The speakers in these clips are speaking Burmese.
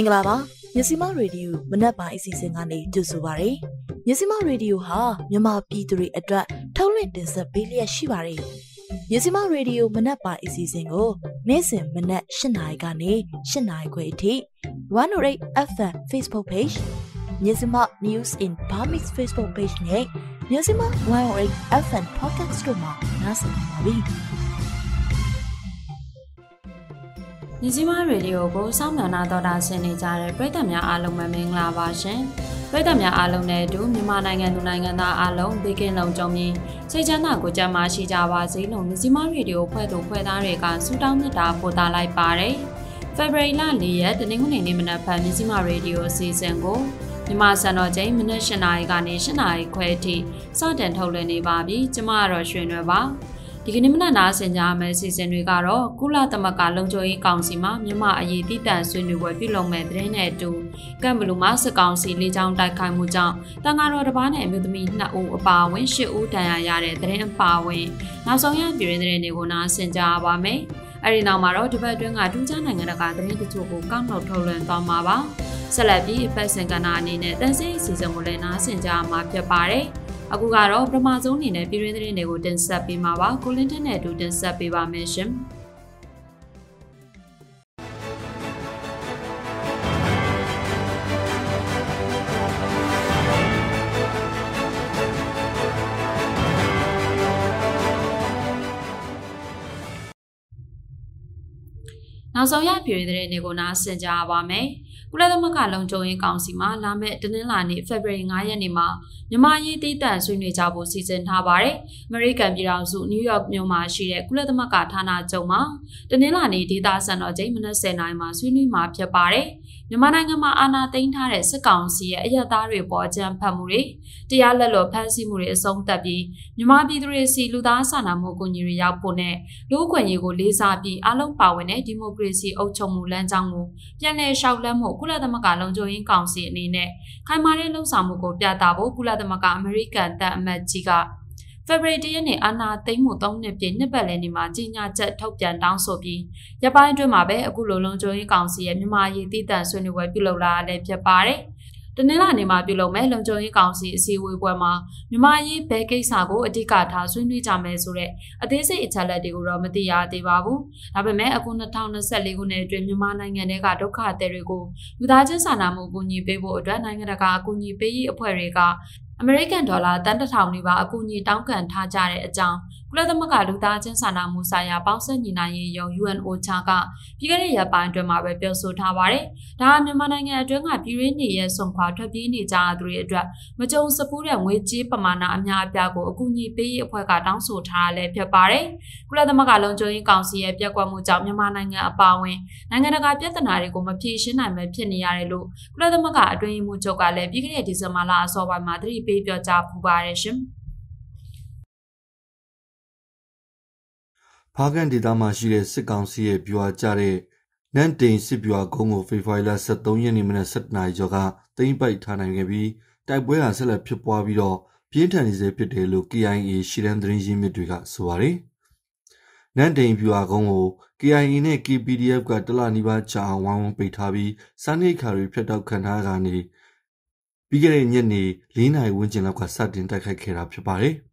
မင်္ဂလာပါမြစီမရေဒီယိုမနက်ပိုင်းအစီအစဉ်ကနေကြိုဆိုပါရစေမြစီမရေဒီယိုဟာမြန်မာပြည်သူတွေအတွက်ထုတ်လွှင့်တင်ဆက်ပေးလျက်ရှိပါတယ်မြစီမရေဒီယိုမနက်ပိုင်းအစီအစဉ်ကိုနေ့စဉ်မနက်၈နာရီကနေ၈နာရီခွဲအထိ108 FM Facebook Page မြစီမ News in Burmese Facebook Page နဲ့မြစီမ108 FM Podcast တို့မှာနားဆင်နိုင်ပါပြီ မြစီမရေဒီယိုကိုစောင့်မျှော်နာတော်တာဆင်နေကြတဲ့ပရိသတ်များအားလုံးပဲမင်္ဂလာပါရှင်။ပရိသတ်များအားလုံးနဲ့အတူမြန်မာနိုင်ငံသူနိုင်ငံသားအားလုံးဘေးကင်းလုံခြုံပြီးစိတ်ချမ်းသာကိုကြမ်းမာရှိကြပါစေလို့မြစီမရေဒီယိုဖွဲ့သူဖွဲ့သားတွေကဆုတောင်းမြတ်တာပို့သလိုက်ပါတယ်။ဖေဖော်ဝါရီလ၄ရက်တနင်္ဂနွေနေ့မနက်ဖြန်မြစီမရေဒီယိုအစီအစဉ်ကိုမြန်မာစံတော်ချိန်မိနစ်၈နာရီကနေ၈နာရီခွဲအထိစတင်ထုတ်လွှင့်နေပါပြီ။ကျမကတော့ရွှေနွယ်ပါ။ ဒီကနေ့မနက်နားဆင်ကြမယ့်စီစဉ်တွေကတော့ကုလသမဂ္ဂလုံခြုံရေးကောင်စီမှမြန်မာအရေးတည်တံ့ဆွေးနွေးပွဲပြုလုပ်မဲ့တဲ့နဲ့အတူကမ်ဘလူးမှာစစ်ကောင်စီလေးချောင်းတိုက်ခိုက်မှုကြောင့်တန်ဃာတော်တစ်ပါးနဲ့အမျိုးသမီး2ဦးအပါအဝင်10ဦးဒဏ်ရာရတဲ့တဲ့အပါအဝင်နောက်ဆုံးရပြည်ရင်းတဲ့တွေကိုနားဆင်ကြပါမယ်။အဲဒီနောက်မှာတော့ဒီဘက်အတွင်းကဒူးချနိုင်ငံတကာသတင်းတချို့ကိုကောက်နှုတ်ထုတ်လွှင့်သွားမှာပါ။ဆက်လက်ပြီးပတ်စင်ကနာအနေနဲ့တန်ဆင်းအစီအစဉ်ကိုလည်းနားဆင်ကြမှာဖြစ်ပါတယ်။ အခုကတော့ပထမဆုံးအနေနဲ့ပြည်တွင်းသတင်းတွေကိုတင်ဆက်ပေးမှာပါကိုလင်းတဲ့နဲ့အတူတင်ဆက်ပေးပါမယ်ရှင်နောက်ဆုံးရပြည်တွင်းသတင်းတွေကိုနားဆင်ကြပါမယ်။ ကုလသမဂ္ဂလုံခြုံရေးကောင်စီမှလာမယ့်တနင်္လာနေ့ဖေဖော်ဝါရီ9ရက်နေ့မှာမြန်မာရေးသိတန့်ဆွေးနွေးကြဖို့စီစဉ်ထားပါတယ်။အမေရိကန်ပြည်ထောင်စုနယူးယောက်မြို့မှာရှိတဲ့ကုလသမဂ္ဂဌာနချုပ်မှာတနင်္လာနေ့ဒေသစံတော်ချိန်မနက်10:00နာရီမှာဆွေးနွေးမှာဖြစ်ပါတယ်။ မြန်မာနိုင်ငံမှာအာဏာသိမ်းထားတဲ့စစ်ကောင်စီရဲ့အယက်သားတွေပေါ်အကြမ်းဖက်မှုတွေတရားလက်လွတ်ဖမ်းဆီးမှုတွေအဆုံးသတ်ပြီးမြန်မာပြည်သူတွေစီလူသားစာနာမှုကူညီတွေရောက်ဖို့နဲ့လူ့အခွင့်အရေးကိုလေးစားပြီးအလုံးပါဝင်တဲ့ဒီမိုကရေစီအုပ်ချုပ်မှုလမ်းကြောင်းကိုပြန်လည်လျှောက်လှမ်းမှုကုလသမဂ္ဂလုံခြုံရေးကောင်စီအနေနဲ့ခိုင်မာတဲ့လှုံ့ဆော်မှုကိုပြသဖို့ကုလသမဂ္ဂအမေရိကန်တပ်အမတ်ကြီးက ဖေဖော်ဝါရီလရက်နေ့အာနာသိမ်းမှု၃နှစ်ပြည့်နှစ်ပတ်လည်နေ့မှာကြီးညာချက်ထုတ်ပြန်တောင်းဆိုပြီးရပိုင်းအတွင်းမှာပဲအခုလိုလုံခြုံရေးကောင်စီရဲ့မြန်မာရေးတည်တံ့ဆွေးနွေးပွဲပြုလုပ်လာလည်းဖြစ်ပါတယ်။တနင်္လာနေ့မှာပြုလုပ်မဲ့လုံခြုံရေးကောင်စီအစည်းအဝေးပွဲမှာမြန်မာရေးဘဲကိစ္စကိုအဓိကထားဆွေးနွေးကြမယ်ဆိုတဲ့အသေးစိတ်အချက်လက်တွေကိုတော့မသိရသေးပါဘူး။ဒါပေမဲ့အခု2024ခုနှစ်အတွင်းမြန်မာနိုင်ငံတွေကဒုက္ခသည်တွေကိုလူသားချင်းစာနာမှုအကူအညီပေးဖို့အတွက်နိုင်ငံတကာအကူအညီပေးရေးအဖွဲ့တွေက အမေရိကန်ဒေါ်လာတန်တထောင်နီးပါးအကူအညီတောင်းခံထားကြတဲ့အကြောင်းကုလသမဂ္ဂလူသားချင်းစာနာမှုဆိုင်ရာပေါင်းစပ်ညီနိုင်ရေးယုံ UNOCHA ကပြီးခဲ့တဲ့ရက်ပိုင်းအတွင်းမှာပဲပြောဆိုထားပါတယ်။ဒါဟာမြန်မာနိုင်ငံအတွင်းကပြည်ရင်းနေရဲ့ဆွန်ခွာထွက်ပြေးနေကြသူတွေအတွက်မကြုံစပူးတဲ့ငွေကြေးပမာဏအများအပြားကိုအကူအညီပေးရေးအဖွဲ့ကတောင်းဆိုထားလည်းဖြစ်ပါတယ်။ကုလသမဂ္ဂလုံခြုံရေးကောင်စီရဲ့ပြက်ကွက်မှုကြောင့်မြန်မာနိုင်ငံအပါအဝင်နိုင်ငံတကာပြည်ထနာတွေကိုမဖြေရှင်းနိုင်ပဲဖြစ်နေရတယ်လို့ကုလသမဂ္ဂအတွင်းမှုချုပ်ကလည်းပြီးခဲ့တဲ့ဒီဇင်ဘာလအစောပိုင်းမှာသတိပေးပြောကြားပူပါတယ်ရှင်။ ဖားကန်ဒေသမှာရှိတဲ့စစ်ကောင်စီရဲ့ပြွာကျတဲ့နန်တိန်စစ်ပြွာကုန်းကိုဖေဖော်ဝါရီလ23ရက်နေ့မနက်7:00နာရီကျော်ကသိမ်းပိုက်ထားနိုင်ခဲ့ပြီးတိုက်ပွဲဟာဆက်လက်ဖြစ်ပွားပြီးတော့ပြင်းထန်နေစေဖြစ်တယ်လို့ KIA ရှီရန်သတင်းရင်းမြစ်တွေကဆိုပါတယ်။နန်တိန်ပြွာကုန်းကို KIA နဲ့ KPDF ကတလနီးပါးကြာအောင်ဝိုင်းဝန်းပိတ်ထားပြီးစနိခါတွေဖျက်တောက်ခံထားကနေပြီးခဲ့တဲ့ညနေ၄နာရီဝန်းကျင်လောက်ကစတင်တိုက်ခိုက်ခဲ့တာဖြစ်ပါတယ်။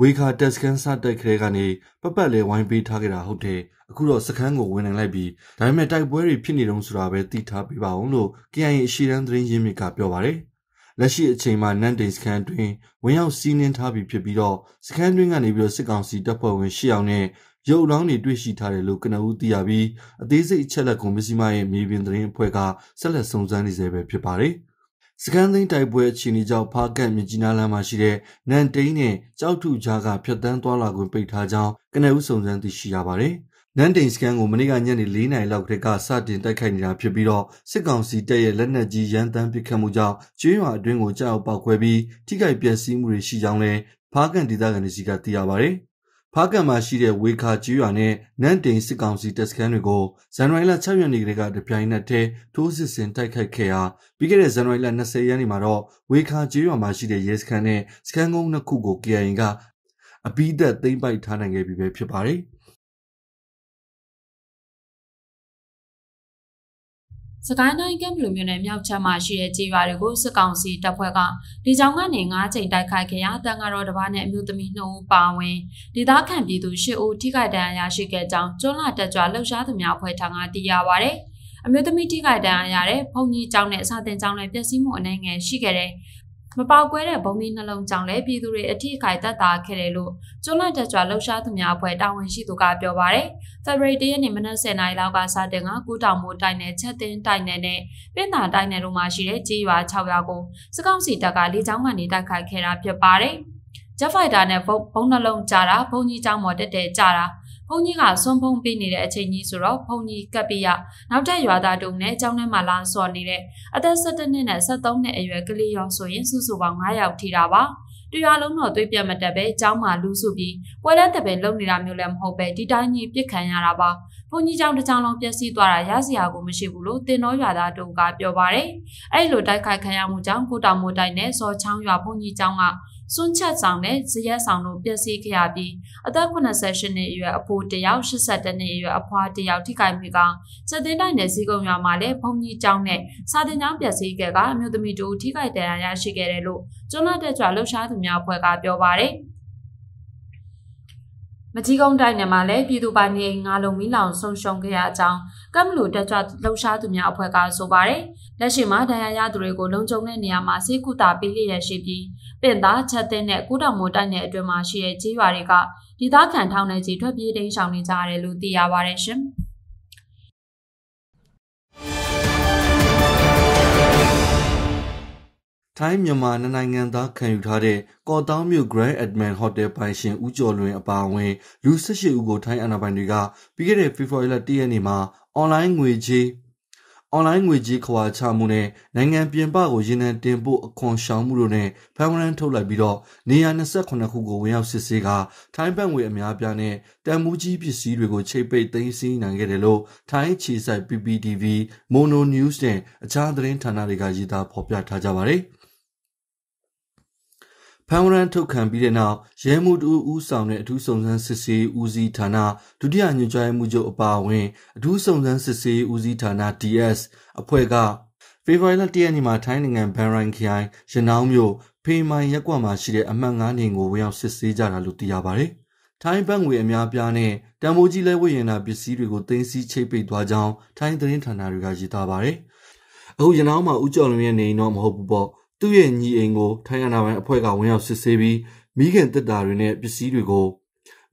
ဝေခါတက်စကန်စတိုက်ခရဲကနေပပတ်လဲဝိုင်းပေးထားခဲ့တာဟုတ်တယ်။အခုတော့စခန်းကိုဝင်နိုင်လိုက်ပြီးဒါပေမဲ့တိုက်ပွဲတွေဖြစ်နေတုံးဆိုတာပဲသိထားပေးပါအောင်လို့ KIA အရှိတန်းသတင်းရင်းမြစ်ကပြောပါတယ်။လက်ရှိအချိန်မှာနန်တိန်စခန်းတွင်ဝင်ရောက်စီးနင်းထားပြီးဖြစ်ပြီးတော့စခန်းတွင်းကနေပြီးတော့စစ်ကောင်စီတပ်ဖွဲ့ဝင်၈ယောက်နဲ့ရုပ်လောင်းတွေတွေ့ရှိထားတယ်လို့ကနဦးသိရပြီးအသေးစိတ်အချက်လက်ကိုမစ္စည်းမရဲ့မြေပြင်သတင်းအဖွဲ့ကဆက်လက်စုံစမ်းနေဆဲပဲဖြစ်ပါတယ်။ စကန်သိန်းတိုက်ပွဲအခြေအနေကြောင့်ဖားကတ်မြကြီးနားလမ်းမှာရှိတဲ့နန်တိန်းနဲ့ကြောက်ထုကြားကဖျက်တမ်းသွားလာခွင့်ပိတ်ထားကြောင်းကနဦးစုံစမ်းသိရှိရပါတယ်။နန်တိန်စကန်ကိုမနေ့ကညနေ၄နာရီလောက်ကတည်းကစတင်တိုက်ခိုက်နေတာဖြစ်ပြီးတော့စစ်ကောင်စီတပ်ရဲ့လက်နက်ကြီးရန်တမ်းပစ်ခတ်မှုကြောင့်ကျွေးရွာအတွင်းကိုကြောက်ပေါက်ခွဲပြီးထိခိုက်ပျက်စီးမှုတွေရှိကြောင်းလည်းဖားကန်ဒေသခံတွေစီကသိရပါတယ်။ ဖားကံမှာရှိတဲ့ဝေခါကျွရွာနဲ့နန့်တိန်စစ်ကောင်စီတပ်စခန်းတွေကိုဇန်နဝါရီလ6ရက်နေ့ကတည်းကတပြိုင်နက်တည်းထိုးစစ်ဆင်တိုက်ခိုက်ခဲ့ရာပြီးခဲ့တဲ့ဇန်နဝါရီလ20ရက်နေ့မှာတော့ဝေခါကျွရွာမှာရှိတဲ့ရဲစခန်းနဲ့စခန်းကုန်းနှစ်ခုကို KIA ကအပိသက်သိမ်းပိုက်ထားနိုင်ခဲ့ပြီပဲဖြစ်ပါတယ်။ စကိုင်းတိုင်းကမ်ဘလူမြို့နယ်မြောက်ချမ်းမှာရှိတဲ့ကြေးရွာတွေကိုစစ်ကောင်စီတပ်ဖွဲ့ကဒီကြောင်ကနေ၅ချိန်တိုက်ခိုက်ခဲ့ရာတန်ဃာတော်တစ်ပါးနဲ့အမျိုးသမီး2ဦးပါဝင်ဒေသခံပြည်သူ10ဦးထိခိုက်ဒဏ်ရာရရှိခဲ့ကြောင်းကျွန်းလာတက်ကြွလှုပ်ရှားသူများအဖွဲ့ထံကသိရပါဗျ။အမျိုးသမီးထိခိုက်ဒဏ်ရာရတဲ့ဘုံကြီးကျောင်းနဲ့စာတင်ကျောင်းနဲ့ပျက်စီးမှုအနေငယ်ရှိခဲ့တဲ့ မပေါကွဲတဲ့ဘုံသီးနှလုံးကြောင့်လည်းပြည်သူတွေအထိအခိုက်သက်သာခဲ့တယ်လို့ကျွလွန်တက်ကြွလှုပ်ရှားသူများအဖွဲ့တာဝန်ရှိသူကပြောပါရယ်။ February 1ရက်နေ့မနက်10:00နာရီလောက်ကစတင်ကကူတောင်မိုးတိုက်နယ်ချက်တင်တိုက်နယ်နဲ့ပင်သာတိုက်နယ်တို့မှာရှိတဲ့ကြေးရွာ6ရွာကိုစကောက်စီတပ်ကလေကြောင်းကနေတိုက်ခိုက်ခဲ့တာဖြစ်ပါတယ်။ Jet Fighter နဲ့ဘုံနှလုံးကြတာဘုံကြီးကျောင်းပေါ်တက်တက်ကြတာ ဘုန်းကြီးကဆွန်ဖုံးပေးနေတဲ့အချိန်ကြီးဆိုတော့ဘုန်းကြီးကပ်ပြီးရနောက်ထပ်ရွာသားတို့နဲ့အကြောင်းထဲမှာလာစော်နေတဲ့အသက်17နှစ်နဲ့73နှစ်အရွယ်ကလေးရောဆိုရင်စုစုပေါင်း9ယောက်ထိတာပါတရွာလုံးတော့သွေးပြတ်မတက်ပဲအเจ้าမှာလူစုပြီးပွဲလန်းတဲ့ပဲလုံနေတာမျိုးလည်းမဟုတ်ပဲဒီတိုင်းကြီးပြစ်ခံရတာပါ ဘုန်းကြီးကျောင်းတစ်ကျောင်းလုံးပျက်စီးသွားတာရစရာကိုမရှိဘူးလို့တင်တော်ရွာသားတို့ကပြောပါတယ်အဲ့လိုတိုက်ခိုက်ခံရမှုကြောင့်ကိုတောင်မိုးတိုက်နဲ့စော်ချောင်းရွာဘုန်းကြီးကျောင်းကစွန့်ချက်ဆောင်နဲ့ဇရက်ဆောင်တို့ပျက်စီးခဲ့ရပြီးအသက်88နှစ်အရွယ်အဖိုးတယောက်82နှစ်အရွယ်အဖွားတယောက်ထိခိုက်မိကစက်တင်တိုင်းနယ်စည်းကုံရွာမှာလည်းဘုံကြီးကျောင်းနဲ့စာတင်ကျောင်းပျက်စီးခဲ့ကအမျိုးသမီးတို့ထိခိုက်ဒဏ်ရာရရှိခဲ့တယ်လို့ကျွမ်းလာတဲ့ကြွလှုပ်ရှားသူများအဖွဲ့ကပြောပါတယ် မကြီးကုန်းတိုင်းနယ်မှာလည်းပြည်သူ့ပါနေငါလုံးမီလောင်ဆုံးရှုံးခဲ့ရအကြောင်းကမ်မလူတက်ကြွလှုပ်ရှားသူများအဖွဲ့ကဆိုပါတယ်။လက်ရှိမှာဒဏ်ရာရသူတွေကိုလုံခြုံတဲ့နေရာမှာစေကူတာပေးလျက်ရှိပြီးပင်သားချက်တဲ့နဲ့ကုတော်မိုးတိုက်နယ်အတွင်းမှာရှိတဲ့ကြီးရွာတွေကဒေသခံထောင်နယ်ကြီးထွက်ပြေးတိမ်းရှောင်နေကြရတယ်လို့သိရပါတယ်ရှင်။ ထိုင်းမြန်မာနိုင်ငံသားခံယူထားတဲ့ကော်တောင်းမြို့ Grand Adman Hotel ပိုင်ရှင်ဦးကျော်လွင်အပါအဝင်လူ18ဦးကိုထိုင်းအာဏာပိုင်တွေကပြီးခဲ့တဲ့ဖေဖော်ဝါရီလ1ရက်နေ့မှာအွန်လိုင်းငွေကြေးအွန်လိုင်းငွေကြေးခွာချမှုနဲ့နိုင်ငံပြင်ပကိုရေနံတင်ပို့အခွန်ရှောင်မှုတို့နဲ့ဖမ်းဝရမ်းထုတ်လိုက်ပြီးတော့နေရာ28ခုကိုဝင်ရောက်စစ်ဆေးကထိုင်းဘတ်ငွေအများပြားနဲ့တန်မိုးကြီးပစ္စည်းတွေကိုချိတ်ပိတ်သိမ်းဆည်းနိုင်ခဲ့တယ်လို့ထိုင်းခြေစိုက် PPTV, Mono News နဲ့အခြားသတင်းဌာနတွေကရေးသားဖော်ပြထားကြပါတယ်။ ဖမ်းဝရမ်းထုတ်ခံပြီးတဲ့နောက်ရဲမှုတူဦးဆောင်တဲ့အထူးစုံစမ်းစစ်ဆေးဦးစီးဌာနဒုတိယညွှန်ကြားမှုချုပ်အပါအဝင်အထူးစုံစမ်းစစ်ဆေးဦးစီးဌာန DS အဖွဲ့ကဖေဖော်ဝါရီလ၁ရက်နေ့မှာထိုင်းနိုင်ငံဘန်ရိုင်ခရိုင်ရနောင်းမြို့ဖေမိုင်ရက်ကွက်မှာရှိတဲ့အမှတ်9နေကိုဝင်ရောက်စစ်ဆေးကြတာလို့သိရပါတယ်။ထိုင်းဘတ်ငွေအများပြားနဲ့တန်ဖိုးကြီးလဲဝယ်ရင်တာပစ္စည်းတွေကိုသိမ်းဆည်းချိတ်ပိတ်သွားကြောင်းထိုင်းသတင်းဌာနတွေကရေးသားပါတယ်။အခုရနောင်းမှာဥကြော်လွင်ရဲ့နေတော့မဟုတ်ဘူးပေါ့ သူ့ရဲ့ညီအိမ်ကိုထိုင်းအာဏာပိုင်အဖွဲ့ကဝင်ရောက်စစ်ဆေးပြီးမိခင်တစ်တာတွေနဲ့ပစ္စည်းတွေကို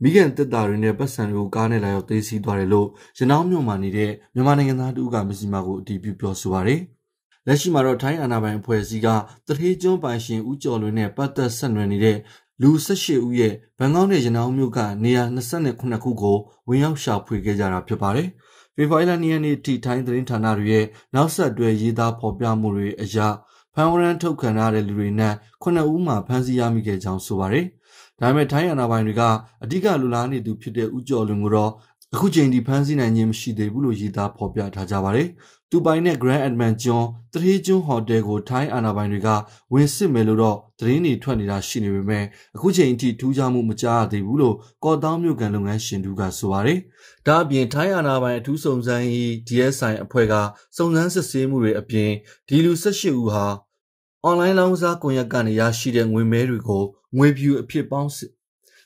မိခင်တစ်တာတွေနဲ့ပတ်စံတွေကိုကားနဲ့လာရောက်သိမ်းဆည်းသွားတယ်လို့ရနောင်းမြို့မှာနေတဲ့မြန်မာနိုင်ငံသားတူကမစီမာကိုအတည်ပြုပြောဆိုပါတယ်။လက်ရှိမှာတော့ထိုင်းအာဏာပိုင်အဖွဲ့အစည်းကတထေးကျွန်းပိုင်ရှင်ဦးကျော်လွင်နဲ့ပတ်သက်ဆက်နွယ်နေတဲ့လူ18ဦးရဲ့ဘန်ကောက်နဲ့ရနောင်းမြို့ကနေရာ28ခုကိုဝင်ရောက်ရှာဖွေခဲ့ကြတာဖြစ်ပါတယ်။ဖေဖော်ဝါရီလ2ရက်နေ့ထိထိုင်းသတင်းဌာနတွေရဲ့နောက်ဆက်တွဲရေးသားဖော်ပြမှုတွေအရဖ မ်းဝရမ်းထုတ်ခံရတဲ့လူတွေနဲ့9ဦးမှဖမ်းဆီးရမိခဲ့ကြောင်းဆိုပါတယ်။ဒါပေမဲ့ထိုင်းအာဏာပိုင်တွေကအဓိကလူလားနေသူဖြစ်တဲ့ဦးကျော်လွင်ကိုတော့အခုချိန်ထိဖမ်းဆီးနိုင်ခြင်းမရှိသေးဘူးလို့ရေးသားဖော်ပြထားကြပါတယ်။သူပိုင်တဲ့ Grand Adman ကျွန်းတထေးကျွန်းဟိုတယ်ကိုထိုင်းအာဏာပိုင်တွေကဝင်စစ်မယ်လို့တော့သတင်းတွေထွက်နေတာရှိနေပေမဲ့အခုချိန်ထိထူးခြားမှုမကြားရသေးဘူးလို့ကော်တောင်းမြို့ကန်လုပ်ငန်းရှင်တူကဆိုပါတယ်။ဒါအပြင်ထိုင်းအာဏာပိုင်အထူးစုံစမ်းရေး DSI အဖွဲ့ကစုံစမ်းစစ်ဆေးမှုတွေအပြင်ဒီလူ18ဦးဟာ အွန်လိုင်းလောင်းစားကွန်ရက်ကနေရရှိတဲ့ငွေမဲတွေကိုငွေဖြူအဖြစ်ပေါင်း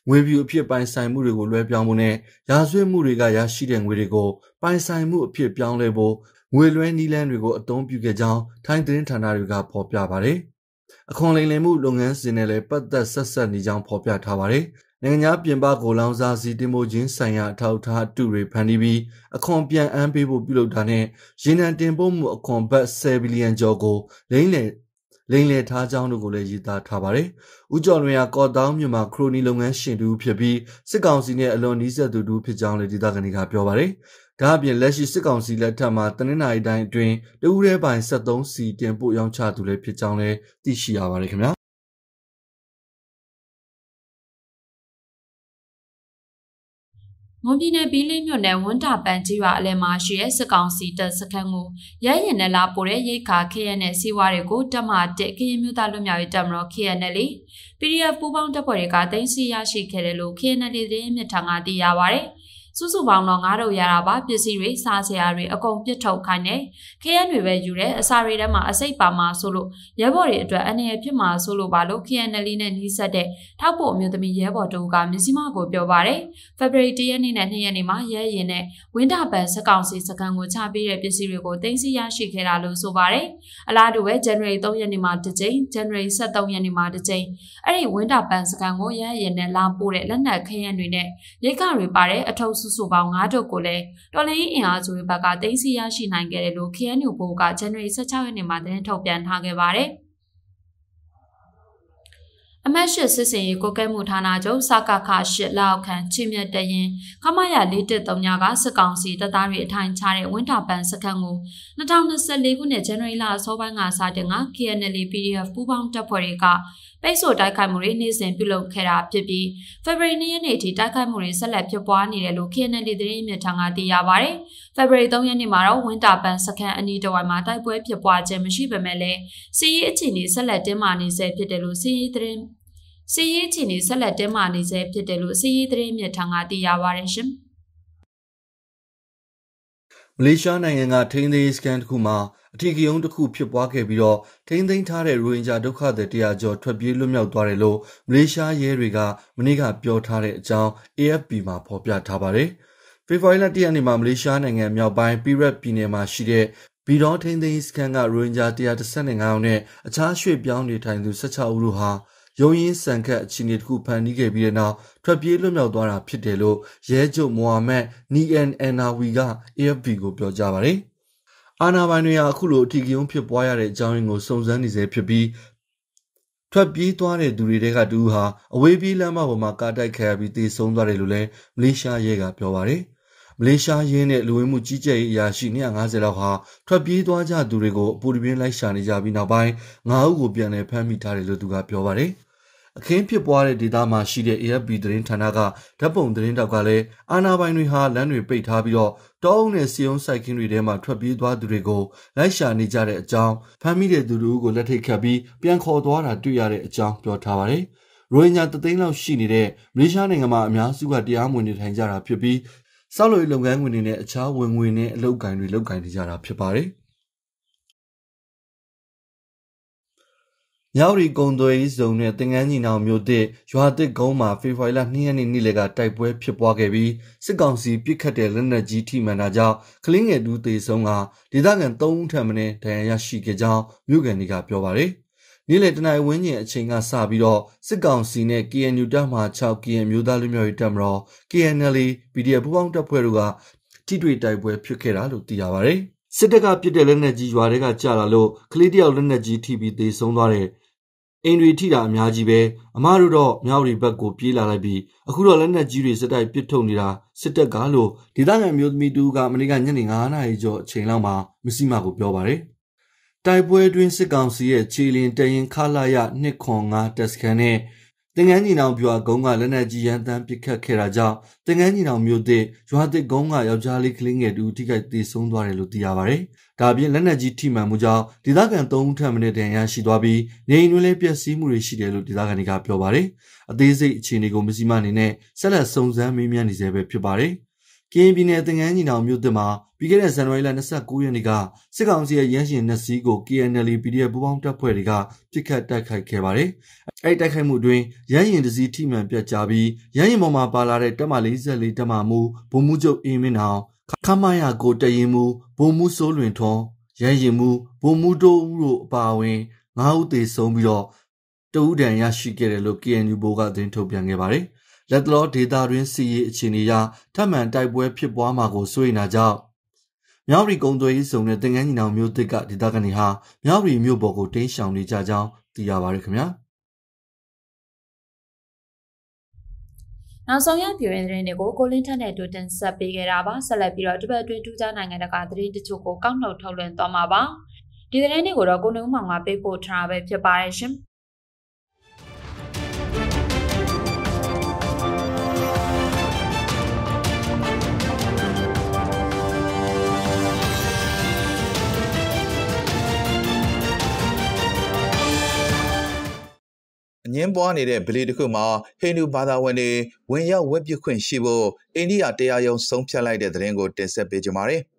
ငွေဖြူအဖြစ်ပိုင်ဆိုင်မှုတွေကိုလွှဲပြောင်းမှုနဲ့ရာဇဝတ်မှုတွေကရရှိတဲ့ငွေတွေကိုပိုင်ဆိုင်မှုအဖြစ်ပြောင်းလဲဖို့ငွေလွှဲနီးလန်းတွေကိုအသုံးပြုခဲ့ကြောင်းထိုင်းသတင်းဌာနတွေကဖော်ပြပါတယ်။အခွန်လိမ်လည်မှုလုပ်ငန်းစဉ်နဲ့လည်းပတ်သက်ဆက်ဆက်နေကြောင်းဖော်ပြထားပါတယ်။နိုင်ငံသားပြင်ပကိုလောင်စာစီတင်ပို့ခြင်းဆိုင်ရာအထောက်အထားအတုတွေဖန်တီးပြီးအခွန်ပြန်အမ်းပေးဖို့ပြုလုပ်တာနဲ့ရေနံတင်ပို့မှုအခွန်ဘတ်10ဘီလီယံကျော်ကိုလိမ့်လည် လိန်လည်ထားကြောင်းတို့ကိုလည်းရေးသားထားပါတယ်။ဦးကျော်လွင်ကကော့တောင်းမြို့မှာခရိုနီလုပ်ငန်းရှင်တူဖြစ်ပြီးစစ်ကောင်စီနဲ့အလွန်နီးစပ်သူတူဖြစ်ကြောင်းလည်းဒေသခံတွေကပြောပါတယ်။ဒါအပြင်လက်ရှိစစ်ကောင်စီလက်ထက်မှာတနင်္လာရီတိုင်းအတွင်းတဦးရဲပိုင်73စီတင်ပို့ရောင်းချသူလည်းဖြစ်ကြောင်းလည်းသိရှိရပါတယ်ခင်ဗျာ မွန်ပြည်နယ်ဘီလင်းမြို့နယ်ဝန်းတာပန်ကြီးရွာအလဲမှာရှိတဲ့စစ်ကောင်စီတပ်စခန်းကိုရဲရင်နဲ့လာပို့တဲ့ရိတ်ခါ KN စီးဝါတွေကိုတက်မှတက်ခရင်မျိုးသားလွတ်မြောက်ရေးတပ်မတော် KNL PDF ပူးပေါင်းတပ်ဖွဲ့တွေကတင်စီရရှိခဲ့တယ်လို့ KNL သတင်းမြစ်ထံကသိရပါဗျ။ စုစုပေါင်းတော့9000ရတာပါပစ္စည်းတွေစားစရာတွေအကုန်ပြစ်ထုတ်ခိုင်းတယ်ခရမ်းတွေပဲယူတယ်အစာတွေထဲမှာအစိတ်ပါမှာဆိုလို့ရဲဘော်တွေအတွက်အနေရဖြစ်မှာဆိုလို့ပါလို့ KNL နဲ့နှီးဆက်တဲ့ထောက်ပို့အမျိုးသမီးရဲဘော်တို့ကမြစီမကိုပြောပါတယ်။ February 1ရက်နေ့နဲ့2ရက်နေ့မှာရဲရင်နဲ့ဝင်းတာပန်စကောင်စီစကန်ကိုချပေးတဲ့ပစ္စည်းတွေကိုတင်စီရရှိခဲ့တာလို့ဆိုပါတယ်။အလားတူပဲ January 3ရက်နေ့မှာတစ်ကြိမ် January 23ရက်နေ့မှာတစ်ကြိမ်အဲ့ဒီဝင်းတာပန်စကန်ကိုရဲရင်နဲ့လာပို့တဲ့လက်နက်ခရမ်းတွေနဲ့ရိတ်ခတွေပါတဲ့အထုပ်စုစုပေါင်း9ထုပ်ကိုလည်းတော်လိုင်းအင်အားစုတွေဘက်ကတင်စီရရှိနိုင်ခဲ့တယ်လို့ KNU ဘိုးက January 16ရက်နေ့မှာသတင်းထုတ်ပြန်ထားခဲ့ပါတယ်။အမတ်ရှစ်စစ်စင်ရေးကိုကဲမှုဌာနချုပ်စကခရှစ်လောက်ခန့်ချင်းမြတ်တရင်ခမရ413ညကစစ်ကောင်စီတပ်သားတွေအထိုင်ချတဲ့ဝင်းတာပန်စခန်းကို2024ခုနှစ်ဇန်နဝါရီလအစောပိုင်းကစတင်က KNL PDF ပူးပေါင်းတပ်ဖွဲ့တွေက ပိတ်ဆို့တိုက်ခိုက်မှုတွေနေ့စဉ်ပြုလုပ်ခဲ့တာဖြစ်ပြီး February 2ရက်နေ့ထိတိုက်ခိုက်မှုတွေဆက်လက်ဖြစ်ပွားနေတယ်လို့ KNL သတင်းမြစ်ထံကသိရပါဗျ။ February 3ရက်နေ့မှာတော့ဝင်းတာပန်စခန်းအနီးတစ်ဝိုက်မှာတိုက်ပွဲဖြစ်ပွားခြင်းမရှိပေမဲ့လည်းစီးရေးအခြေအနေဆက်လက်တင်းမာနေဆဲဖြစ်တယ်လို့စီးရေးသတင်းစီးရေးအခြေအနေဆက်လက်တင်းမာနေဆဲဖြစ်တယ်လို့စီးရေးသတင်းမြစ်ထံကသိရပါဗျရှင်။မလေးရှားနိုင်ငံကထိန်းသိမ်းစကန်တစ်ခုမှာ အထီးကယုံတစ်ခုဖြစ်ပွားခဲ့ပြီးတော့ထိန်းသိမ်းထားတဲ့ရိုဟင်ဂျာဒုက္ခသည်တရားကျော်ထွက်ပြေးလွတ်မြောက်သွားတယ်လို့မလေးရှားရဲတွေကမနေ့ကပြောထားတဲ့အကြောင်း AFP မှာဖော်ပြထားပါတယ်။ဖေဖော်ဝါရီလ၁ရက်နေ့မှာမလေးရှားနိုင်ငံမြောက်ပိုင်းပီရက်ပြည်နယ်မှာရှိတဲ့ဘီတော်ထိန်းသိမ်းစခန်းကရိုဟင်ဂျာ135ယောက်နဲ့အခြားရွှေ့ပြောင်းနေထိုင်သူ16ဦးတို့ဟာရုံရင်းစံခတ်အခြေအနေတစ်ခုဖန်တီးခဲ့ပြီးတဲ့နောက်ထွက်ပြေးလွတ်မြောက်သွားတာဖြစ်တယ်လို့ရဲချုပ်မိုဟာမက်နီအန်အန်နာဝီက AFP ကိုပြောကြားပါတယ်။ အာနာပိုင်တွေကအခုလိုအထီးကယုံဖြစ်ပွားရတဲ့အကြောင်းရင်းကိုစုံစမ်းနေစေဖြစ်ပြီးထွက်ပြေးသွားတဲ့သူတွေတဲကတူဟာအဝေးပြေးလမ်းမပေါ်မှာကားတိုက်ခံရပြီးတေဆုံးသွားတယ်လို့လည်းမလေးရှားရဲကပြောပါတယ်။မလေးရှားရင်းနဲ့လူဝင်မှုကြီးကြပ်ရေးအရာရှိ250လောက်ဟာထွက်ပြေးသွားကြသူတွေကိုအပူတပြင်းလိုက်ရှာနေကြပြီးနောက်ပိုင်း9ဦးကိုပြန်လည်ဖမ်းမိထားတယ်လို့သူကပြောပါတယ်။ အခင်းဖြစ်ပွားတဲ့ဒေသမှာရှိတဲ့ AFP သတင်းဌာနကဓာတ်ပုံသတင်းတောက်ကလည်းအာနာပိုင်တွေဟာလမ်းတွေပိတ်ထားပြီးတော့တောအုပ်နဲ့စီယုံစိုက်ခင်းတွေထဲမှာထွက်ပြေးသွားသူတွေကိုလိုက်ရှာနေကြတဲ့အကြောင်းဖမ်းမိတဲ့သူတို့ကိုလက်ထိတ်ခတ်ပြီးပြန်ခေါ်သွားတာတွေ့ရတဲ့အကြောင်းပြောထားပါတယ်။ရိုဟင်ဂျာတသိန်းလောက်ရှိနေတဲ့မလေးရှားနိုင်ငံမှာအများစုကတရားမဝင်နေထိုင်ကြတာဖြစ်ပြီးစောက်လို့လုပ်ငန်းခွင်တွေနဲ့အခြားဝင်ငွေနဲ့အလုပ်ကိုင်တွေလုပ်ကိုင်နေကြတာဖြစ်ပါတယ်။ မြောက်ရီကုံသွေးစုံနဲ့တင်ငန်းညီနောင်မျိုးတစ်ရွာတစ်ကုန်းမှာဖေဖော်ဝါရီလ2ရက်နေ့နေ့လယ်ကတိုက်ပွဲဖြစ်ပွားခဲ့ပြီးစစ်ကောင်စီပစ်ခတ်တဲ့လက်နက်ကြီးထိမှန်တာကြောင့်ကလင်းငယ်တူတေဆုံးကဒေသခံ3ဦးထပ်မင်းဒဏ်ရာရရှိခဲ့ကြောင်းမြို့ကန်တွေကပြောပါတယ်။နေ့လယ်တနိုင်ဝင်းကျင်အချိန်ကစပြီးတော့စစ်ကောင်စီနဲ့ KNU တပ်မှ6 KN မျိုးသားလူမျိုးရေးတပ်မတော် KNL PDF ပူးပေါင်းတပ်ဖွဲ့တို့ကထိတွေ့တိုက်ပွဲဖြစ်ခဲ့တာလို့သိရပါတယ်။စစ်တပ်ကပစ်တဲ့လက်နက်ကြီးရွာတွေကကြာလာလို့ကလေးတယောက်လက်နက်ကြီးထိပြီးသေဆုံးသွားတဲ့ အိမ်တွေထိတာအများကြီးပဲအမတို့တော့မြောက်ရီဘက်ကိုပြေးလာလိုက်ပြီးအခုတော့လက်နက်ကြီးတွေစစ်တိုက်ပစ်ထုတ်နေတာစစ်တပ်ကလို့ဒေသခံမျိုးသမီးတူကမနေ့ကညနေ9နာရီကျော်အချိန်လောက်မှာမစီမာကိုပြောပါတယ်တိုက်ပွဲတွင်စစ်ကောင်စီရဲ့ခြေလင်တရင်ခလာရ205တက်စကန်နဲ့တင်ငန်းညီနောင်ပြွာကုန်းကလက်နက်ကြီးရန်တမ်းပစ်ခတ်ခဲ့တာကြောင့်တင်ငန်းညီနောင်မျိုးသစ်ရွာသစ်ကုန်းကယောက်ျားလေးကလေးငယ်တူထိခိုက်သေးဆုံးသွားတယ်လို့သိရပါတယ်။ ဒါပြင်လက်နက်ကြီးထိမှန်မှုကြောင့်ဒေသခံ၃ဦးထပ်မံတန်ရရှိသွားပြီးနေအိမ်တွေလည်းပျက်စီးမှုတွေရှိတယ်လို့ဒေသခံတွေကပြောပါတယ်။အသေးစိတ်အခြေအနေကိုမစီမအနေနဲ့ဆက်လက်စုံစမ်းမေးမြန်းနေဆဲပဲဖြစ်ပါတယ်။ကရင်ပြည်နယ်သင်္ကန်းညီနောင်မြို့သစ်မှာပြီးခဲ့တဲ့ဇန်နဝါရီလ29ရက်နေ့ကစစ်ကောင်စီရဲ့ရန်ရှင်နှစ်စီးကို KNL PDF ပူးပေါင်းတပ်ဖွဲ့တွေကပစ်ခတ်တိုက်ခိုက်ခဲ့ပါတယ်။အဲဒီတိုက်ခိုက်မှုအတွင်းရန်ရင်တစီထိမှန်ပြတ်ကြပြီးရန်ရင်ပေါ်မှာပါလာတဲ့တပ်မ44တပ်မမှုဗိုလ်မှူးချုပ်အင်းမင်းအောင် ခမရကိုတရင်မှုဗိုလ်မှူးစိုးလွင်ထွန်းရန်ရင်မှုဗိုလ်မှူးတိုးဦးတို့အပါအဝင်9ဦးသေဆုံးပြီးတော့တဦးတန်ရရှိခဲ့တယ်လို့ KNU ဘိုးကသတင်းထုတ်ပြန်ခဲ့ပါတယ်။လက်တလောဒေတာတွင်စီရေးအခြေအနေအရထပ်မံတိုက်ပွဲဖြစ်ပွားမှာကိုစိုးရိမ်တာကြောင့်မြောက်ရီကုံသွေးစုံတဲ့တင်ငန်းညီနောင်မျိုးတစ်ကဒေသခံတွေဟာမြောက်ရီမြို့ပေါ်ကိုတင်းရှောင်နေကြကြောင်းသိရပါတယ်ခင်ဗျာ နောက်ဆုံးရပြည်ရင်းသတင်းတွေကိုကိုလင်းထက်နဲ့တူတင်ဆက်ပေးခဲ့တာပါဆက်လက်ပြီးတော့တပတ်အတွင်းထူးခြားနိုင်ငံတကာသတင်းတချို့ကိုကောက်နှုတ်ထုတ်လွှင့်သွားမှာပါဒီသတင်းတွေကိုတော့ကိုနှုံမောင်ကပေးပို့ထားတာပဲဖြစ်ပါတယ်ရှင် ငင်းပွားနေတဲ့ဗလီတစ်ခုမှာဟိန္ဒူဘာသာဝင်တွေဝင်ရောက်ဝတ်ပြုခွင့်ရှိဖို့အိန္ဒိယတရားရုံးဆုံးဖြတ်လိုက်တဲ့သတင်းကိုတင်ဆက်ပေးကြပါမယ်။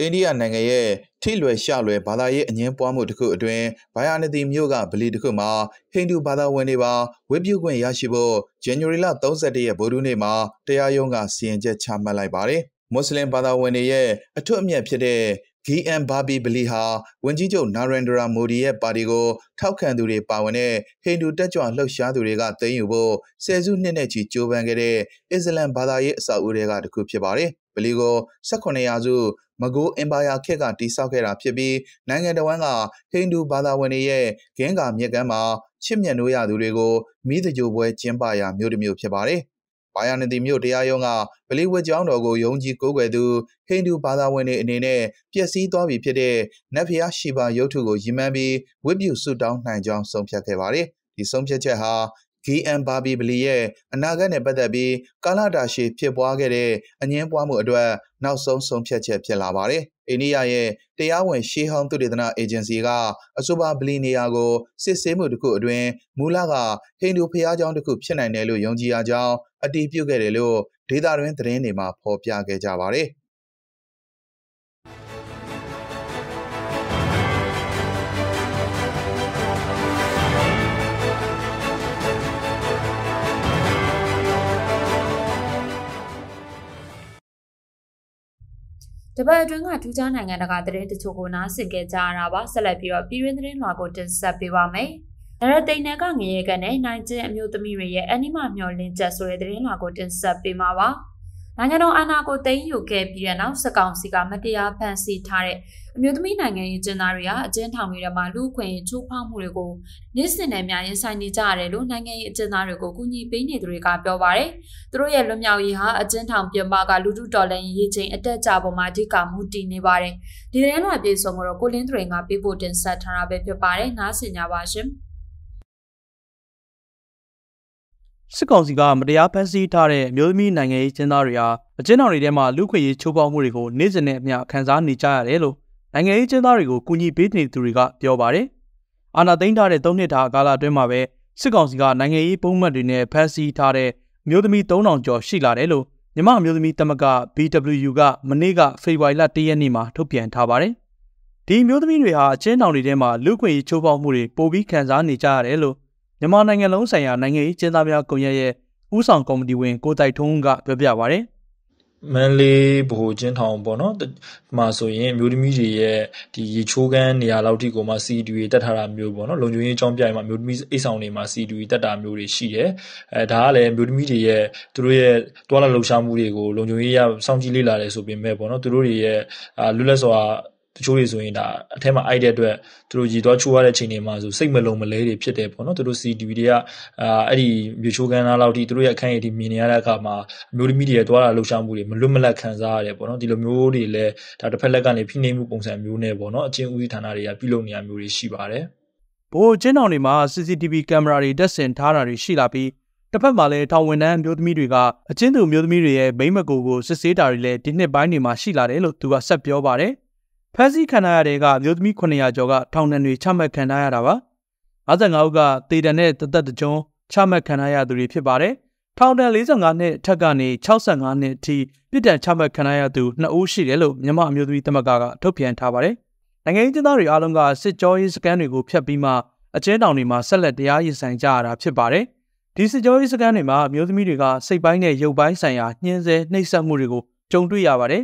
အိန္ဒိယနိုင်ငံရဲ့ထိလွယ်ရှလွယ်ဘာသာရေးအငင်းပွားမှုတစ်ခုအတွင်းဘိုင်ယာနတီမြို့ကဗလီတစ်ခုမှာဟိန္ဒူဘာသာဝင်တွေပါဝတ်ပြုခွင့်ရရှိဖို့ဇန်နဝါရီလ31ရက်ဗုဒ္ဓနေ့မှာတရားရုံးကစီရင်ချက်ချမှတ်လိုက်ပါတယ်။မွတ်စလင်ဘာသာဝင်တွေရဲ့အထွတ်အမြတ်ဖြစ်တဲ့ GM ဘာဘီဘလီဟာဝန်ကြီးချုပ်နာရန်ဒရာမိုဒီရဲ့ပါတီကိုထောက်ခံသူတွေပါဝင်တဲ့ဟိန္ဒူတက်ကြွလှုပ်ရှားသူတွေကသိမ်းယူဖို့ဆယ်စုနှစ်နဲ့ချီကြိုးပမ်းခဲ့တဲ့အစ္စလမ်ဘာသာရေးအဆောက်အဦတွေကတစ်ခုဖြစ်ပါတယ်။ဗလီကို18ရာစုမဂိုးအင်ပါယာခေတ်ကတိစောက်ခဲ့တာဖြစ်ပြီးနိုင်ငံတော်ဝန်ကဟိန္ဒူဘာသာဝင်တွေရဲ့ဂင်းကာမြက်ကမ်းမှာချစ်မြတ်နိုးရသူတွေကိုမိသကြိုပွဲကျင်းပရာမြို့တစ်မြို့ဖြစ်ပါတယ်။ ဘာယာနတီမြို့တရားရုံးကဗလီဝတ်ကျောင်းတော်ကိုယုံကြည်ကိုးကွယ်သူဟိန္ဒူဘာသာဝင်တွေအနေနဲ့ပျက်စီးသွားပြီဖြစ်တဲ့နတ်ဖျားရှိပါရုပ်ထုကိုရည်မှန်းပြီးဝတ်ပြုဆုတောင်းနိုင်ကြောင်းဆုံးဖြတ်ခဲ့ပါတယ်။ဒီဆုံးဖြတ်ချက်ဟာ GM ဘာဘီဘလီရဲ့အနာဂတ်နဲ့ပတ်သက်ပြီးကာလတာရှည်ဖြစ်ပွားခဲ့တဲ့အငင်းပွားမှုအတွက်နောက်ဆုံးဆုံးဖြတ်ချက်ဖြစ်လာပါတယ်။ အိန္ဒိယရဲ့တရားဝင်ရှေးဟောင်းသုတေသနအေဂျင်စီကအဆိုပါဘလီနေယာကိုစစ်ဆေးမှုတစ်ခုအတွင်းမူလကဟိန္ဒူဖျားကျောင်းတစ်ခုဖြစ်နိုင်တယ်လို့ယုံကြည်ရကြောင်းအတည်ပြုခဲ့တယ်လို့ဒေတာတွင်သတင်းတွေမှာဖော်ပြခဲ့ကြပါတယ်။ တပတ်အတွင်းကထူးခြားနိုင်ငံတကာသတင်းတချို့ကိုနားဆင်ကြကြရတာပါဆက်လက်ပြီးတော့ပြည်တွင်းသတင်းလွှာကိုတင်ဆက်ပေးပါမယ်။နရတိန်နယ်ကငရေကန်နဲ့နိုင်ကျင်းအမျိုးသမီးတွေရဲ့အနိမမျော်လင့်ချက်ဆိုတဲ့သတင်းလွှာကိုတင်ဆက်ပေးမှာပါ။ နိုင်ငံတော်အာဏာကိုသိမ်းယူခဲ့ပြီးတဲ့နောက်စကောင်စီကမတရားဖန်ဆီးထားတဲ့အမျိုးသမီးနိုင်ငံရေးကျင်းသားတွေကအကျဉ်းထောင်တွေထဲမှာလူခွင့်ချိုးဖောက်မှုတွေကိုနေ့စဉ်နဲ့များရင်ဆိုင်နေကြရတယ်လို့နိုင်ငံရေးအကျဉ်းသားတွေကိုကူညီပေးနေသူတွေကပြောပါတယ်။သူတို့ရဲ့လွတ်မြောက်ရေးဟာအကျဉ်းထောင်ပြင်ပကလူထုတော်လှန်ရေးချင်းအတက်ကြပေါ်မှာအဓိကမူတည်နေပါတယ်။ဒီသတင်းလွှာပြေဆုံးကိုတော့ကိုလင်းသူတွေကပေးပို့တင်ဆက်ထားတာပဲဖြစ်ပါတယ်။နားဆင်ကြပါရှင်။ စစ်ကောင်စီကမတရားဖမ်းဆီးထားတဲ့အမျိုးသမီးနိုင်ငံရေးကျင်းသားတွေဟာအကျဉ်းထောင်တွေထဲမှာလူခွေရေးချိုးဖောက်မှုတွေကိုနေ့စဉ်နဲ့အမျှခံစားနေကြရတယ်လို့နိုင်ငံရေးကျင်းသားတွေကိုကူညီပေးနေသူတွေကပြောပါတယ်။အာဏာသိမ်းထားတဲ့၃နှစ်တာကာလအတွင်းမှာပဲစစ်ကောင်စီကနိုင်ငံရေးပုံမှန်တွေနဲ့ဖမ်းဆီးထားတဲ့မျိုးသမီး3000ကျော်ရှိလာတယ်လို့မြမအမျိုးသမီးတမက BWU ကမနေ့ကဖေဖော်ဝါရီလ၁ရက်နေ့မှာထုတ်ပြန်ထားပါတယ်။ဒီမျိုးသမီးတွေဟာအကျဉ်းထောင်တွေထဲမှာလူခွေရေးချိုးဖောက်မှုတွေပိုပြီးခံစားနေကြရတယ်လို့ မြန်မာနိုင်ငံလုံးဆိုင်ရာနိုင်ငံရေးကျင်းသားများကွန်ရက်ရဲ့ဥဆောင်ကော်မတီဝင်ကိုတိုက်ထုံးကပြောပြပါဗျ။မန်လေးဗဟိုကျင်းထောင်ပေါ့နော်မှာဆိုရင်မျိုးသမီးတွေရဲ့ဒီရေချိုးကန်းနေရာလောက်ထိကိုမှ CDU တက်ထားတာမျိုးပေါ့နော်လုံခြုံရေးအကြောင်းပြရင်မှမျိုးသမီးအိတ်ဆောင်တွေမှာ CDU တက်တာမျိုးတွေရှိတယ်အဲဒါကလည်းမျိုးသမီးတွေရဲ့သူတို့ရဲ့တွာလာလှုပ်ရှားမှုတွေကိုလုံခြုံရေးရစောင့်ကြည့်လေ့လာတယ်ဆိုပေမဲ့ပေါ့နော်သူတို့တွေရဲ့လွတ်လပ်စွာ တချို့တွေဆိုရင်ဒါအထက်မှာအိုက်တဲ့အတွက်သူတို့ရည်သွားချိုးရတဲ့ချိန်တွေမှာဆိုစိတ်မလုံမလဲတွေဖြစ်တယ်ပေါ့နော်သူတို့ CDV တွေကအာအဲ့ဒီမြေချိုးကန်းသားလောက်ထိသူတို့ရဲ့အခန်းရည်ထိမြင်နေရတဲ့အခါမှာအမျိုးသမီးတွေရဲ့သွားလာလှုပ်ရှားမှုတွေမလွတ်မလပ်ခံစားရတယ်ပေါ့နော်ဒီလိုမျိုးတွေလည်းဒါတစ်ဖက်လက်ကနေဖိနှိပ်မှုပုံစံမျိုးနဲ့ပေါ့နော်အချင်းဦးစီးဌာနတွေကပြုလုပ်နေရမျိုးတွေရှိပါတယ်ဘိုးကျင်းတော်တွေမှာ CCTV ကင်မရာတွေတက်ဆင်ထားတာတွေရှိလာပြီးတစ်ဖက်မှာလည်းထောင်ဝန်ထမ်းမျိုးသမီးတွေကအချင်းသူမျိုးသမီးတွေရဲ့မိမကိုကိုစစ်ဆေးတာတွေလည်းဒီနှစ်ပိုင်းတွေမှာရှိလာတယ်လို့သူကဆက်ပြောပါတယ်။ ဖမ်းဆီးခံရတဲ့ကမျိုးသမီး900ကျော်ကထောင်ဒဏ်တွေချမှတ်ခံထားရတာပါ55ဦးကတေတံနဲ့တသက်တကြုံချမှတ်ခံရသူတွေဖြစ်ပါတယ်ထောင်ဒဏ်45နှစ်ထက်ကနေ65နှစ်အထိပြစ်ဒဏ်ချမှတ်ခံရသူ2ဦးရှိတယ်လို့မြန်မာအမျိုးသမီးသမဂ္ဂကထုတ်ပြန်ထားပါတယ်နိုင်ငံရေးကျင်းသားတွေအားလုံးကစစ်ကြောရေးစကန်တွေကိုဖျက်ပြီးမှအကျဉ်းထောင်တွေမှာဆက်လက်တရားရင်ဆိုင်ကြရတာဖြစ်ပါတယ်ဒီစစ်ကြောရေးစကန်တွေမှာအမျိုးသမီးတွေကစိတ်ပိုင်းနဲ့ရုပ်ပိုင်းဆိုင်ရာညှင်းဆဲနှိပ်စက်မှုတွေကိုကြုံတွေ့ရပါတယ်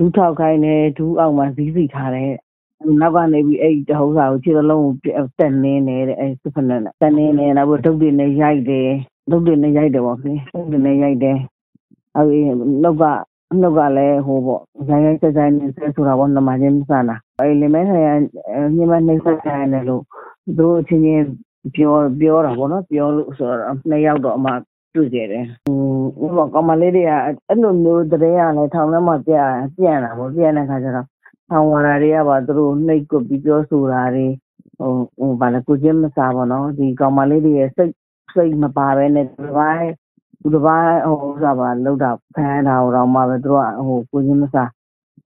ဒူးထောက်ခိုင်းတယ်ဒူးအောက်မှာဇီးစီထားတယ်နောက်ကနေပြီးအဲ့တဟိုးစာကိုခြေလုံးကိုတက်နင်းတယ်အဲ့စဖနနဲ့တက်နင်းတယ်နောက်ပြီးဒုတ်တွေနဲ့ရိုက်တယ်ဒုတ်တွေနဲ့ရိုက်တယ်ပေါ့ခင်ဒုတ်တွေနဲ့ရိုက်တယ်အဲ့နောက်ကနှုတ်ကလည်းဟိုပေါ့ရိုင်းရိုင်းကြကြနေဆဲဆိုတာပေါ့နမချင်းမဆန်တာအဲ့လေမဲဆိုင်ညမနှိမ့်ဆက်ဆိုင်တယ်လို့သူတို့အချင်းချင်းပြောပြောတာပေါ့နော်ပြောလို့ဆိုတော့နှစ်ယောက်တော့အမှ တွေ့ခဲ့တယ်ဟိုကောင်မလေးတွေကအဲ့လိုမျိုးတရေရလဲထောင်ထဲမှာပြပြန်လာပေါ့ပြန်တဲ့ခါကျတော့ထောင်ဝါရာတွေကပါသူတို့နှိတ်ကွပြီးပြောဆိုတာတွေဟိုဟိုဗာလဲကိုချင်းမစားပါတော့ဒီကောင်မလေးတွေရဲ့စိတ်စိတ်မပါပဲနဲ့ဒီပိုင်းသူတစ်ပိုင်းဟိုဥစားပါလောက်တာဖမ်းတာတော့မှပဲသူတို့ကဟိုကိုချင်းမစား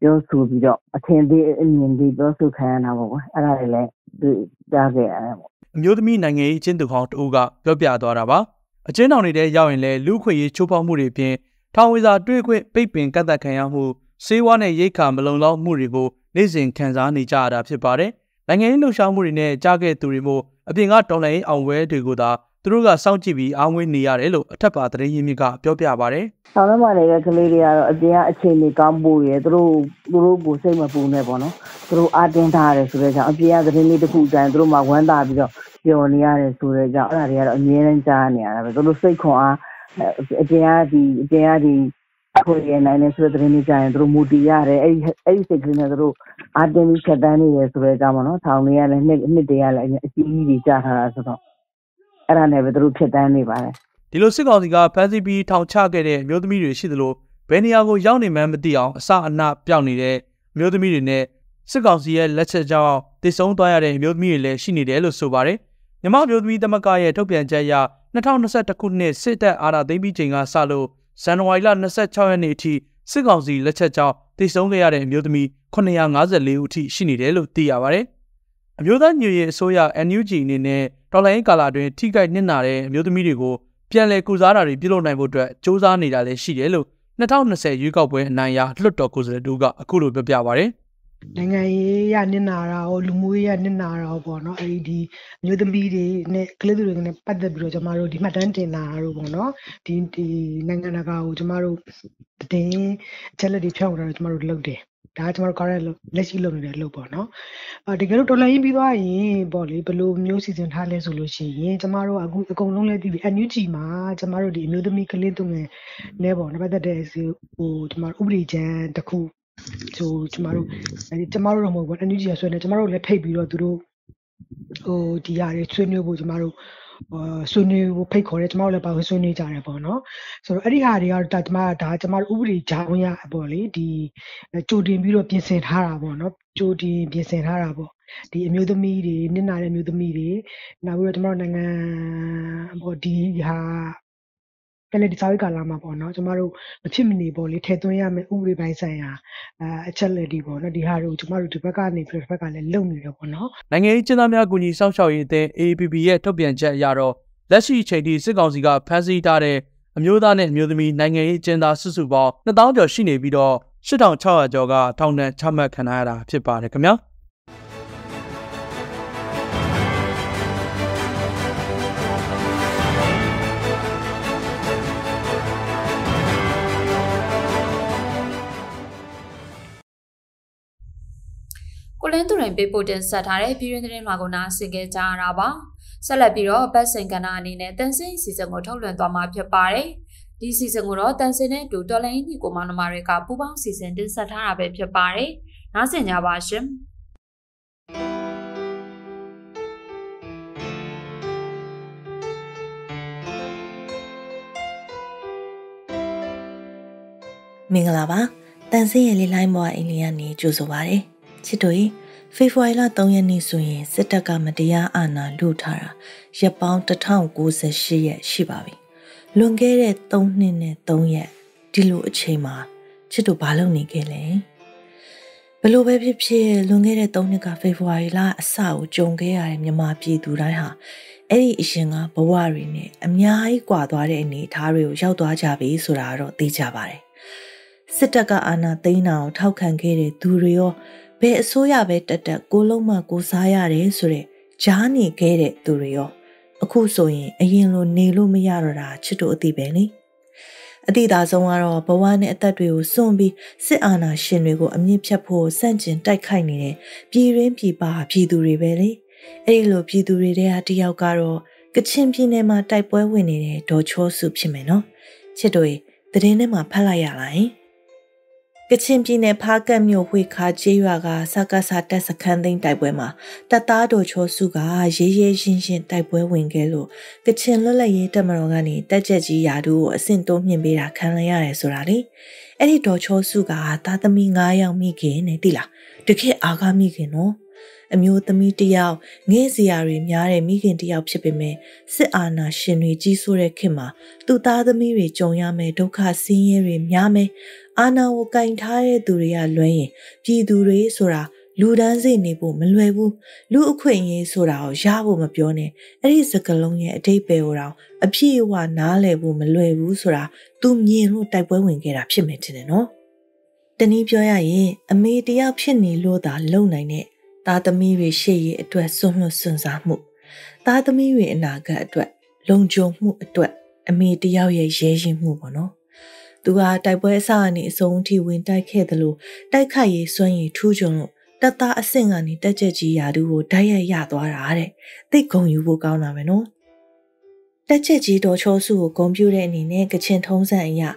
ပြောဆိုပြီးတော့အထင်သေးအမြင်သေးပြောဆိုခံရတာပေါ့ကွာအဲ့ဒါတွေလည်းသူကြားခဲ့ရတယ်ပေါ့အမျိုးသမီးနိုင်ငံရေးအကျဉ်းသူဟောင်းတဦးကပြောပြသွားတာပါ အကျဉ်းထောင်တွေထဲရောက်ရင်လည်းလူခွေရေးချိုးဖောက်မှုတွေပြင်ထောင်ဝေစာတွေ့ခွင့်ပိတ်ပင်ကန့်သတ်ခံရမှုစေဝါနဲ့ရိတ်ခါမလုံလောက်မှုတွေကိုနေ့စဉ်ခံစားနေကြရတာဖြစ်ပါတယ်နိုင်ငံရေးလှုပ်ရှားမှုတွေနဲ့ကြားခဲ့သူတွေမို့အပြင်ကတော်လှန်ရေးအောင်ပွဲတွေကိုသာသူတို့ကစောင့်ကြည့်ပြီးအားငွေးနေရတယ်လို့အထက်ပါသတင်းရင်းမြစ်ကပြောပြပါဗျ။ဆောင်းထဲမှာနေတဲ့ကလေးတွေကတော့အပြင်ကအခြေအနေကောင်းဖို့ရယ်သူတို့သူတို့ကိုစိတ်မပူနဲ့ပေါ့နော်။သူတို့အတင်းထားရတယ်ဆိုတဲ့ကြောင့်အပြင်ကသတင်းလေးတစ်ခုတိုင်းသူတို့မှဝမ်းသာပြီးတော့ ပျော်နေရတယ်ဆိုတဲ့ကြောင့်အဲ့ဒါတွေကတော့အမြဲတမ်းကြားနေရတာပဲ။သူတို့စိတ်ခွန်အားအပြင်ကဒီအပြင်ကဒီခွေရနိုင်နေဆိုတဲ့သတင်းလေးကြားရင်သူတို့မူတည်ရတယ်အဲ့ဒီအဲ့ဒီစိတ်ကလေးနဲ့သူတို့အတင်းပြီးချက်တန်းနေရဆိုတဲ့ကြောင့်ပေါ့နော်။ထောင်လေးကလည်းနှစ်နှစ်တည်းကလည်းအကြီးကြီးကြီးကြားထားတာဆိုတော့အဲ့ဒါနဲ့ပဲသူတို့ဖြစ်တန်းနေပါတယ်ဒီလိုစစ်ကောင်စီကဖမ်းဆီးပြီးထောင်ချခဲ့တဲ့အမျိုးသမီးတွေရှိသလိုဘယ်နေရာကိုရောက်နေမှန်းမသိအောင်အစအနပြောင်းနေတဲ့အမျိုးသမီးတွေနဲ့စစ်ကောင်စီရဲ့လက်ချက်ကြောင့်တည်ဆုံသွားရတဲ့အမျိုးသမီးတွေလည်းရှိနေတယ်လို့ဆိုပါတယ် မြမအမျိုးသမီးသမဂ္ဂရဲ့ထုတ်ပြန်ချက်အရ2021ခုနှစ်စစ်တပ်အာဏာသိမ်းပြီးချိန်ကစလို့ဇန်နဝါရီလ26ရက်နေ့အထိစစ်ကောင်စီလက်ချက်ကြောင့်တည်ဆုံခဲ့ရတဲ့အမျိုးသမီး954ဦးအထိရှိနေတယ်လို့သိရပါတယ်။အမျိုးသားညွေရေးအစိုးရ NUG အနေနဲ့တော်လိုင်းကာလာတွင်ထိခိုက်နစ်နာတဲ့အမျိုးသမီးတွေကိုပြန်လည်ကုစားတာတွေပြုလုပ်နိုင်ဖို့အတွက်စ조사နေတာလည်းရှိတယ်လို့2020ရွေးကောက်ပွဲအနိုင်ရလွှတ်တော်ကိုယ်စားလှယ်တို့ကအခုလိုပြောပြပါဗျ။ နိုင်ငံရေးရနစ်နာတာရောလူမှုရေးရနစ်နာတာရောပေါ့နော်အဲဒီဒီမျိုးသမီးတွေနဲ့ကလေးတွေနဲ့ပတ်သက်ပြီးတော့ကျမတို့ဒီမှတ်တမ်းတင်တာတို့ပေါ့နော်ဒီဒီနိုင်ငံတကာကိုကျမတို့တင်အချက်လက်တွေဖြောင်းတာတို့ကျမတို့လုပ်တယ်ဒါကကျွန်တော်တို့ current လက်ရှိလုပ်နေတဲ့အလုပ်ပေါ့နော်အာတကယ်လို့တော်လှန်ရေးပြီးသွားရင်ပေါ့လေဘယ်လိုမျိုးစီစဉ်ထားလဲဆိုလို့ရှိရင်ကျမတို့အခုအကုန်လုံးလဲပြီးပြီ NUG မှာကျမတို့ဒီအမျိုးသမီးကလေးသူငယ်လဲပေါ့နော်ပတ်သက်တဲ့ဟိုကျမတို့ဥပဒေချမ်းတစ်ခု ဟိုကျမတို့အဲဒီကျမတို့တော့မဟုတ်ဘူး NUG ရဆွဲနေကျမတို့လည်းဖိတ်ပြီးတော့သူတို့ဟိုဒီຢာတွေဆွေးနွေးဖို့ကျမတို့ဆွေးနွေးဖို့ဖိတ်ခေါ်တယ်ကျမတို့လည်းပါဝင်ဆွေးနွေးကြတယ်ပေါ့နော်ဆိုတော့အဲ့ဒီဟာတွေကတော့ဒါကျမဒါကျမတို့ဥပဒေကြောင်းရပေါ့လေဒီကြိုတင်ပြီးတော့ပြင်ဆင်ထားတာပေါ့နော်ကြိုတင်ပြင်ဆင်ထားတာပေါ့ဒီအမျိုးသမီးတွေနစ်နာတဲ့အမျိုးသမီးတွေနောက်ပြီးတော့ကျမတို့နိုင်ငံပေါ့ဒီဟာ ပြန်လည်တည်ဆောက်ရေးကာလမှာပေါ့နော်ကျမတို့မဖြစ်မနေပေါ့လေထည့်သွင်းရမယ့်ဥပဒေပိုင်းဆိုင်ရာအချက်လက်တွေပေါ့နော်ဒီဟာတွေကိုကျမတို့ဒီဘက်ကနေပြီးဒီဘက်ကလည်းလုပ်နေတယ်ပေါ့နော်နိုင်ငံရေးကျင်းသားများကူညီစောင့်ရှောက်ရေးအသင်း AAPP ရဲ့ထုတ်ပြန်ချက်အရတော့လက်ရှိအချိန်ထိစစ်ကောင်စီကဖမ်းဆီးထားတဲ့အမျိုးသားနဲ့အမျိုးသမီးနိုင်ငံရေးကျင်းသားစုစုပေါင်း2000ကျော်ရှိနေပြီးတော့8600ကျော်ကထောင်ဒဏ်ချမှတ်ခံရတာဖြစ်ပါတယ်ခင်ဗျာ လင်းသူရင်ပေးပို့တင်ဆက်ထားတဲ့ပြည်တွင်းသတင်းလွှာကိုနားဆင်ကြကြရတာပါဆက်လက်ပြီးတော့ဘတ်စင်ကနာအနေနဲ့တန်ဆင်းစီစဉ်ကိုထုတ်လွှင့်သွားမှာဖြစ်ပါတယ်ဒီစီစဉ်ကိုတော့တန်ဆင်းနဲ့တူတော်လိုင်းညီကိုမောင်နှမတွေကပူးပေါင်းစီစဉ်တင်ဆက်ထားတာပဲဖြစ်ပါတယ်နားဆင်ကြပါရှင်မင်္ဂလာပါတန်ဆင်းရဲ့လေးလိုင်းဘွားအင်လီကနေကြိုဆိုပါရစေချစ်တို့ ဖေဖော်ဝါရီလ3ရက်နေ့ဆိုရင်စစ်တပ်ကမတရားအာဏာလုထားတာရက်ပေါင်း1098ရက်ရှိပါပြီ။လွန်ခဲ့တဲ့3နှစ်နဲ့3ရက်ဒီလိုအချိန်မှာချစ်တို့ဘာလုပ်နေခဲ့လဲ။ဘလို့ပဲဖြစ်ဖြစ်လွန်ခဲ့တဲ့3နှစ်ကဖေဖော်ဝါရီလအစကိုကြုံခဲ့ရတဲ့မြန်မာပြည်သူတိုင်းဟာအဲ့ဒီအရင်ကဘဝတွေနဲ့အများကြီးကွာသွားတဲ့အနေအထားတွေကိုရောက်သွားကြပြီဆိုတာတော့သိကြပါတယ်။စစ်တပ်ကအာဏာသိမ်းတာကိုထောက်ခံခဲ့တဲ့သူတွေရော ဘယ်အစိုးရပဲတက်တက်ကိုလုံးမကိုစားရတယ်ဆိုတဲ့ဂျားနေခဲ့တဲ့သူတွေရောအခုဆိုရင်အရင်လိုနေလို့မရတော့တာချစ်တို့အသိပဲလေအတိသာဆုံးကတော့ဘဝနဲ့အသက်တွေကိုစွန့်ပြီးစစ်အာဏာရှင်တွေကိုအမြင့်ဖြတ်ဖို့စန့်ကျင်တိုက်ခိုက်နေတဲ့ပြည်ရင်းပြည်ပပြည်သူတွေပဲလေအဲ့ဒီလိုပြည်သူတွေတဲဟာတယောက်ကတော့ကချင်ပြည်နယ်မှာတိုက်ပွဲဝင်နေတဲ့ဒေါ်ချောစုဖြစ်မယ်နော်ချစ်တို့သတင်းထဲမှာဖတ်လိုက်ရလား ကချင်ပြည်နယ်ဖားကတ်မြို့ဝှေခါကျေးရွာကစကားစာတက်စခန်းသိမ်းတိုက်ပွဲမှာတပ်သားတို့ချောစုကရေးရေးရှင်းရှင်းတိုက်ပွဲဝင်ခဲ့လို့ကချင်လွတ်လပ်ရေးတပ်မတော်ကနေတက်ကြက်ကြီးယာတို့ကိုအဆင့်တိုးမြင့်ပေးတာခံရရတယ်ဆိုတာလေအဲ့ဒီတော်ချောစုကသားသမီး9ယောက်မိခင်နဲ့တိလားတခေတ်အာကားမိခင်နော် အမျိုးသမီးတယောက်ငဲ့စရာတွေများတဲ့မိခင်တယောက်ဖြစ်ပေမဲ့စစ်အာဏာရှင်တွေကြီးစိုးတဲ့ခေတ်မှာသူ့သားသမီးတွေကြုံရမယ်ဒုက္ခဆင်းရဲတွေများမယ်အာဏာကိုကင်ထားတဲ့သူတွေကလွှဲရင်ပြည်သူတွေဆိုတာလူဒန်းစိတ်နေဖို့မလွယ်ဘူးလူအခွင့်အရေးဆိုတာကိုရဖို့မပြောနဲ့အဲ့ဒီစကလုံးရဲ့အတိတ်ပဲကိုတော့အပြည့်အဝနားလည်ဖို့မလွယ်ဘူးဆိုတာသူမြင်လို့တိုက်ပွဲဝင်ခဲ့တာဖြစ်မယ်ထင်တယ်နော်တနည်းပြောရရင်အမေတယောက်ဖြစ်နေလို့သာလုံနိုင်တဲ့ သားသမီးတွေရှေ့ရအတွက်စွန့်လွတ်စွန့်စားမှုသားသမီးတွေအနာဂတ်အတွက် လုံခြုံမှုအတွက် အမေတယောက်ရဲ့ရဲရင်မှုပေါ့နော်သူဟာတိုက်ပွဲအစကနေအဆုံးထိဝင်တိုက်ခဲ့တယ်လို့တိုက်ခိုက်ရေးစွန့်ရည်ထူးချွန်လို့တက်သားအဆင့်ကနေတက်ချက်ကြီးရာသူကိုဓာတ်ရိုက်ရသွားတာတဲ့သိဂုံယူဖို့ကောင်းတာပဲနော်တက်ချက်ကြီးတော်ချောစုကိုဂုံပြူတဲ့အနေနဲ့ကချင်ထုံးစံအရာ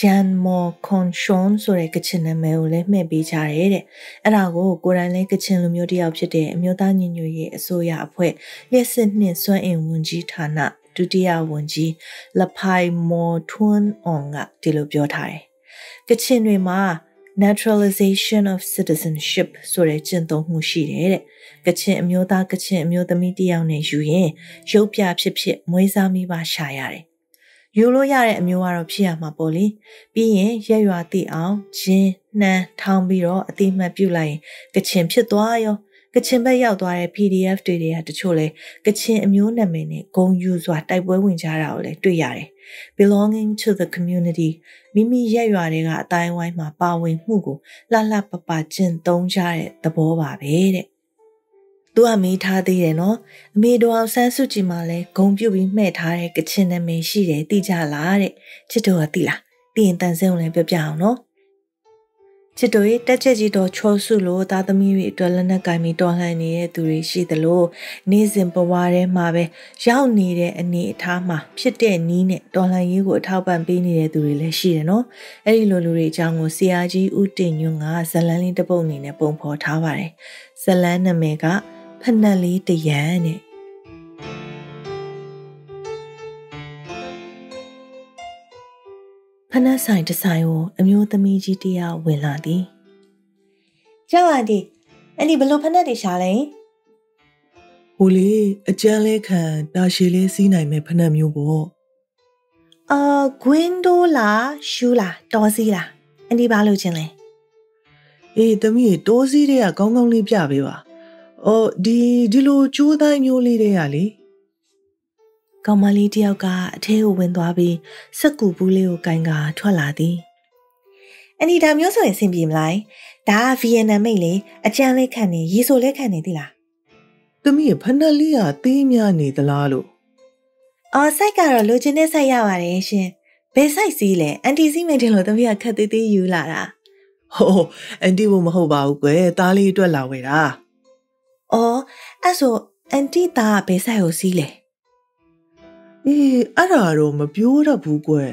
ဂျန်မော်ခွန်ရှွန်ဆိုတဲ့ကချင်နာမည်ကိုလည်းမှတ်ပေးကြရဲတဲ့အဲ့ဒါကိုကိုယ်တိုင်လည်းကချင်လူမျိုးတစ်ယောက်ဖြစ်တဲ့အမျိုးသားညီညွတ်ရေးအစိုးရအဖွဲ့လျှက်စစ်နှင့်စွမ်းအင်ဝန်ကြီးဌာနဒုတိယဝန်ကြီးလဖိုင်မော်ထွန်းအောင်ကဒီလိုပြောထားတယ်ကချင်တွေမှာ naturalization of citizenship ဆိုတဲ့ကျင့်သုံးမှုရှိတယ်တဲ့ကချင်အမျိုးသားကချင်အမျိုးသမီးတယောက်နဲ့ယူရင်ရုပ်ပြဖြစ်ဖြစ်မွေးစားမိပါရှာရတယ် ယူလို့ရတဲ့အမျိုးကတော့ဖြစ်ရမှာပေါ့လေပြီးရင်ရက်ရွာတိအောင်ဂျင်းနှမ်းထောင်းပြီးတော့အတိမတ်ပြုတ်လိုက်ရင်ကချင်ဖြစ်သွားရောကချင်ဘက်ရောက်သွားတဲ့ PDF တွေတွေကတချို့လဲကချင်အမျိုးနာမည်နဲ့ဂုံယူစွာတိုက်ပွဲဝင်ကြတာကိုလည်းတွေ့ရတယ် belonging to the community မိမိရက်ရွာတွေကအတိုင်းဝိုင်းမှာပါဝင်မှုကိုလှလှပပကျင့်သုံးကြတဲ့သဘောပါပဲတဲ့ သူကမေးထားသေးတယ်နော်အမေတော်အောင်ဆန်းစုကြည်မှလည်းဂုံပြုတ်ပြီးမှဲ့ထားတဲ့ကချင်နာမည်ရှိတယ်သိကြလားတဲ့ချစ်တော်ကသိလားသိရင်တန်ဆင်းကိုလည်းပြောပြအောင်နော်ချစ်တို့ရဲ့တက်ချက်ကြီးတော်ချောစုလို့သားသမီးတွေအတွက်လက်နက်ကင်ပြီးတော်လှန်နေတဲ့သူတွေရှိသလိုနေ့စဉ်ဘဝထဲမှာပဲရောက်နေတဲ့အနေအထားမှာဖြစ်တဲ့နီးနဲ့တော်လှန်ရေးကိုအထောက်ပံ့ပေးနေတဲ့သူတွေလည်းရှိတယ်နော်အဲ့ဒီလိုလူတွေအကြောင်းကိုဆရာကြီးဦးတင်ညွန့်ကဇလန်းလေးတစ်ပုဒ်အနေနဲ့ပုံဖော်ထားပါတယ်ဇလန်းနာမည်က ဖနက်လေးတရန်တဲ့ဖနက်ဆိုင်တဆိုင်ကိုအမျိုးသမီးကြီးတယောက်ဝင်လာသည်ကျောင်းအဒီအဲ့ဒီဘလို့ဖနက်တွေရှာလဲဟိုလေအကျန်းလဲခံတာရှည်လေးစီးနိုင်မဲ့ဖနက်မျိုးပေါ့အာဂွင်းဒိုလားရှူလားတော်စီလားအဲ့ဒီဘာလို့ချင်းလဲအေးသမီးတိုးစီးတွေကကောင်းကောင်းလေးပြပေးပါ အော်ဒီဒီလိုကျိုးတိုင်းမျိုးလေးတွေကလေကောင်မလေးတယောက်ကအထဲကိုဝင်သွားပြီးစက်ကူဘူးလေးကိုကင်ကထွက်လာသည်အနီဒါမျိုးဆိုရင်အဆင်ပြေမလားဒါကဗီယက်နမ်မိတ်လေအကျန်းလေးခံနေရေဆိုလေးခံနေသီလားသမီးဖနက်လေးကသေးများနေသလားလို့အော်စိုက်ကတော့လိုချင်တဲ့စိုက်ရပါတယ်ရှင်ဘယ်စိုက်စီးလဲအန်တီစီမင်တင်လို့သမီးကခက်သေးသေးယူလာတာဟိုအန်တီဘမဟုတ်ပါဘူးကွယ်သားလေးအတွက်လာဝယ်တာ အော်အဲ့ဆိုအန်တီသားကဘယ်စိုက်ကိုစီးလဲအေးအဲ့ဒါတော့မပြောတတ်ဘူးကွယ်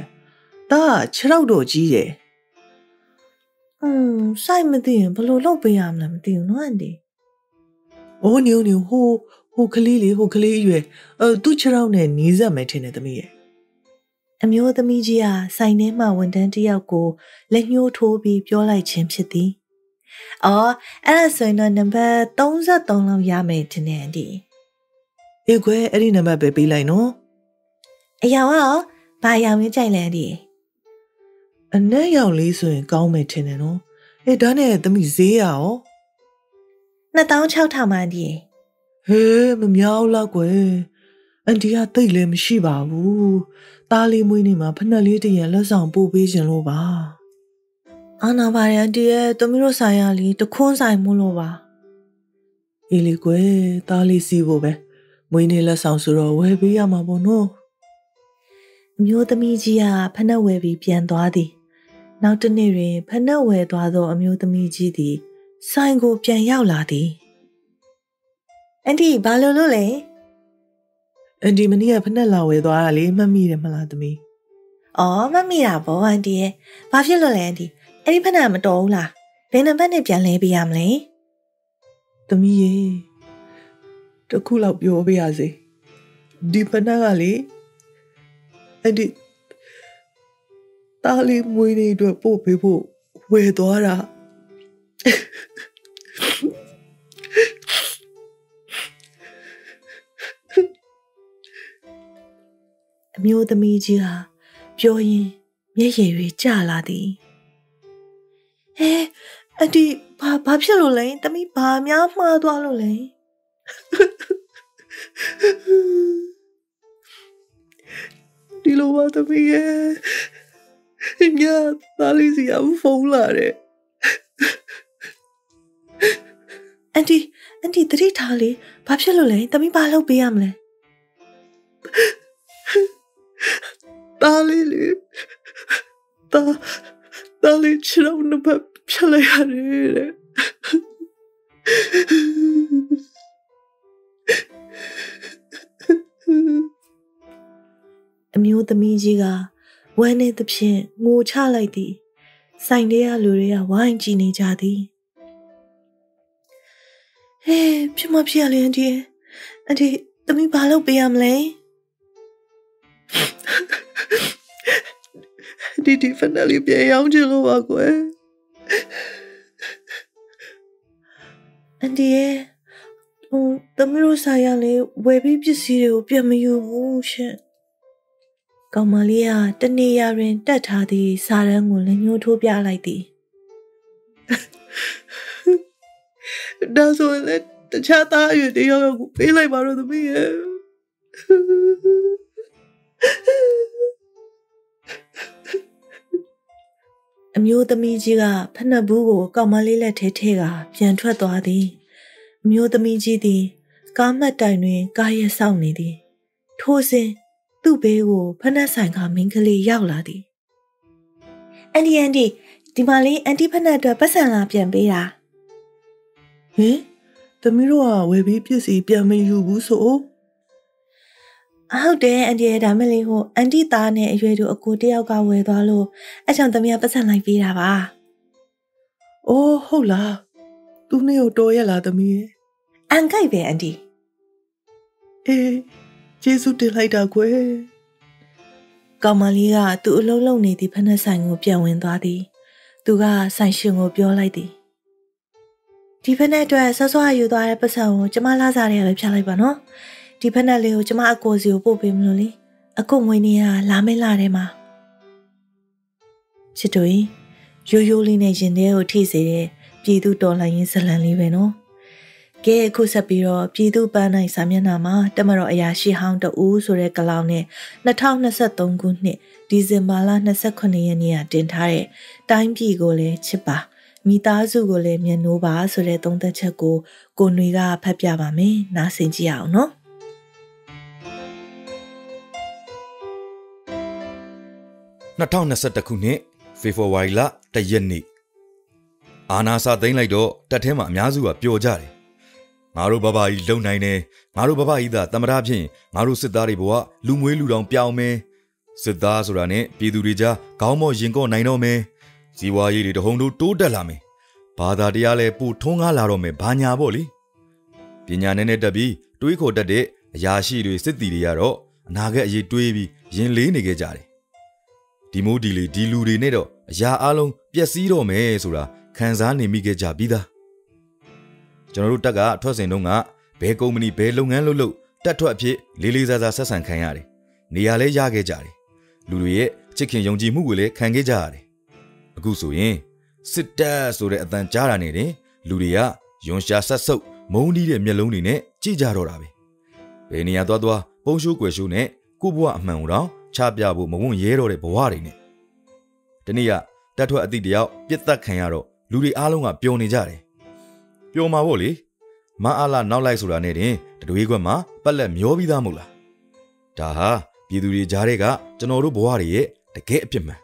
ဒါကခြေထောက်တော့ကြီးတယ်อืมစိုက်မသိရင်ဘယ်လိုလုပ်ပေးရမလဲမသိဘူးနော်အန်တီအိုးညိုညိုဟိုဟိုကလေးလေးဟိုကလေးအရွယ်အဲသူ့ခြေထောက်နဲ့နီးစပ်မယ်ထင်တယ်သမီးရဲ့အမျိုးသမီးကြီးဟာဆိုင်ထဲမှာဝန်တန်းတစ်ယောက်ကိုလက်ညှိုးထိုးပြီးပြောလိုက်ခြင်းဖြစ်သည်။ အော်အဲ့ဒါဆိုရင်တော့နံပါတ်33လောက်ရမယ်ထင်တယ်အန်တီအေးကွယ်အဲ့ဒီနံပါတ်ပဲပေးလိုက်နော်။အယောင်ကရောဘာအယောင်မျိုးကြိုက်လဲအန်တီအနက်ရောင်လေးဆိုရင်ကောင်းမယ်ထင်တယ်နော်အေးဒါနဲ့သမီးဈေးရအောင်။2006ထောင်မှအန်တီဟေးမမြောက်လားကွယ်အန်တီကတိတ်လည်းမရှိပါဘူးသားလေးမွေးနေမှာဖနှက်လေးတရံလက်ဆောင်ပို့ပေးခြင်းလို့ပါ။ အာနာပါရအန်တီရဲ့တမီးတို့ဆိုင်ရလီတခွန်းဆိုင်မို့လို့ပါအေးလေကွယ်သားလေးစီးဖို့ပဲမွေးနေလက်ဆောင်ဆိုတော့ဝယ်ပေးရမှာပေါ့နော်။အမျိုးသမီးကြီးကဖနှက်ဝယ်ပြီးပြန်သွားသည်။နောက်တစ်နေ့တွင်ဖနှက်ဝယ်သွားသော အမျိုးသမီးကြီးသည်ဆိုင်ကိုပြန်ရောက်လာသည်။အန်တီဘာလို့လို့လဲအန်တီမနီးကဖနှက်လာဝယ်သွားတာလေမှတ်မိတယ်မလားသမီး။အော်မမိတာဘောအန်တီရဲ့။ဘာဖြစ်လို့လဲအန်တီ။ အဲ့ဒီဖက်နာမတော်ဘူးလား။ဘယ်နံပါတ်နဲ့ပြန်လဲပေးရမလဲသမီးရေတစ်ခုလောက်ပြောပေးရစေဒီဖနှက်ကလေအန်တီသားလေးမွေးနေအတွက်ပို့ပေးဖို့ဝယ်သွားတာ။အမျိုးသမီးကြီးဟာပြောရင်မျက်ရည်တွေကျလာသည်။ ဟဲအန်တီဘာဘာဖြစ်လို့လဲတမီးဘာများမှားသွားလို့လဲဒီလိုပါတမီးရဲ့ညသားလေးစီအဖုန်းလာတယ်အန်တီအန်တီတတိထားလေဘာဖြစ်လို့လဲတမီးဘာလုပ်ပေးရမလဲတားလေးလေတားတားလေးချစ်တော့နှစ်ဖက် ဖြတ်လိုက်ရတယ်တဲ့အမျိုးသမီးကြီးကဝမ်းနေသဖြင့်ငိုချလိုက်သည်ဆိုင်ထဲကလူတွေကဝိုင်းကြည့်နေကြသည်ဟဲ့ဖြစ်မဖြစ်ရလဲအန်တီအန်တီသမီးဘာလုပ်ပေးရမလဲဒီဒီဖနလီပြေအောင်ချလို့ပါကွယ် အန်ဒီရဲ့ဟိုသမီးတို့ဆိုင်ရလေဝယ်ပြီးပစ္စည်းတွေကိုပြန်မယူဘူးရှင်ကောင်မလေးကတနေရာတွင်တက်ထားသည့်စာရန်ကိုလည်းညှိုးထိုးပြလိုက်သည်ဒါဆိုရင်လည်းတခြားသားအရွယ်တယောက်ယောက်ကိုပေးလိုက်ပါတော့သမီးရဲ့ အမျိုးသမီးကြီးကဖက်နှက်ဘူးကိုကောက်မလေးလက်ထဲထဲကပြန်ထွက်သွားသည်အမျိုးသမီးကြီးသည် ကားမတ်တိုင်တွင် ကားရဲဆောက်နေသည် ထိုစဉ်သူ့ဘေးကိုဖက်နှက်ဆိုင်ကမင်းကလေးရောက်လာသည်အန်ဒီအန်ဒီဒီမလေးအန်တီဖက်နှက်အတွက်ပတ်စံလာပြန်ပေးတာဟင်သမီးတို့ကဝယ်ပြီးပစ္စည်းပြန်မယူဘူးဆို ဟုတ်တယ်အန်တီရဲ့ဒါမဲ့လေးဟိုအန်တီသားနဲ့အရွယ်တူအကိုတယောက်ကဝယ်သွားလို့အချောင်သမီးကပတ်စံလိုက်ပေးတာပါ။အိုးဟုတ်လား။သူနဲ့ကိုတော်ရလားသမီးရဲ့။အန်ကိုက်ပဲအန်တီ။အေးကျေးဇူးတင်လိုက်တာကွယ်။ကောင်မလေးကသူ့အလုံးလုံးနေသည့်ဖက်နှက်ဆိုင်ကိုပြန်ဝင်သွားသည်။သူကဆိုင်ရှင်ကိုပြောလိုက်သည်။ဒီဖက်နှက်အတွက်ဆော့ဆော့ယူသွားတဲ့ပတ်စံကိုကျမလာစားရပဲဖြတ်လိုက်ပါနော်။ ဒီဖက်နဲ့လေးကိုကျမအကိုစီကိုပို့ပေးမလို့လေအကိုငွေနေရလာမဲလာထဲမှာချစ်တို့ရိုးရိုးလေးနဲ့ရင်ထဲကိုထိစေတဲ့ပြည်သူတော်လှန်ရေးဇလံလေးပဲနော်ကဲအခုဆက်ပြီးတော့ပြည်သူပန်းနိုင်စာမျက်နှာမှာတမတော်အရာရှိဟောင်းတဦးဆိုတဲ့ကလောင်နဲ့2023ခုနှစ်ဒီဇင်ဘာလ29ရက်နေ့ကတင်ထားတဲ့တိုင်းပြည်ကိုလည်းချစ်ပါမိသားစုကိုလည်းမျက်နှိုးပါဆိုတဲ့သုံးသက်ချက်ကိုကိုຫນွေကဖတ်ပြပါမယ်နားဆင်ကြည့်အောင်နော် 2021ခုနှစ်ဖေဖော်ဝါရီလတရက်နေ့အာနာစာသိမ်းလိုက်တော့တက်ထဲမှာအများစုကပျော်ကြတယ်ငါတို့ဘဘကြီးလုံနိုင်တယ်ငါတို့ဘဘကြီးသာတမရဖြင့်ငါတို့စစ်သားတွေဘဝလူမွေးလူတောင်ပြောင်းမယ်စစ်သားဆိုတာနဲ့ပြည်သူတွေကြားခေါင်းမော့ရင်ကော့နိုင်တော့မယ်ဇီဝရေးတွေတဟုန်တို့တိုးတက်လာမယ်ဘာသာတရားလည်းပို့ထုံးကားလာတော့မယ်ဘာညာပေါ့လေပညာနဲ့နဲ့တက်ပြီးတွေးခေါ်တတ်တဲ့အရာရှိတွေစစ်တီတွေကတော့အနာဂတ်အရေးတွေးပြီးရင်လေးနေကြကြတယ် ဒီမိုးဒီလီဒီလူတွေနဲ့တော့အရာအလုံးပျက်စီးတော့မယ်ဆိုတာခံစားနေမိခဲ့ကြပြီးသားကျွန်တော်တို့တက်ကထွက်စင်တော့ကဘယ်ကုမ္ပဏီဘယ်လုပ်ငန်းလုပ်လို့တက်ထွက်အဖြစ်လေးလေးစားစားဆက်ဆံခံရတယ်နေရာလဲရခဲ့ကြတယ်လူတွေရဲ့ချစ်ခင်ယုံကြည်မှုကိုလည်းခံခဲ့ကြရတယ်အခုဆိုရင်စစ်တပ်ဆိုတဲ့အတန်ကြားတာနဲ့တင်လူတွေကယွန်ရှာဆက်ဆုပ်မုန်းတီးတဲ့မျက်လုံးတွေနဲ့ကြည့်ကြတော့တာပဲဘယ်နေရာသွားသွားပုံရှိုးကွယ်ရှိုးနဲ့ကိုဘွားအမှန်တော့ ချပြဖို့မဝွန့်ရဲတော့တဲ့ဘဝတွေနဲ့ဒီနေ့ကတက်ထွက်အသည့်တယောက်ပြစ်သက်ခံရတော့လူတွေအားလုံးကပျော်နေကြတယ်ပျော်မှာပေါ့လေမအားလာနောက်လိုက်ဆိုတာနဲ့တင်တတွေးခွက်မှာပက်လက်မျောပြီးသားမို့လားဒါဟာပြည်သူတွေကြားတဲ့ကကျွန်တော်တို့ဘဝတွေရဲ့တကယ်အဖြစ်မှန်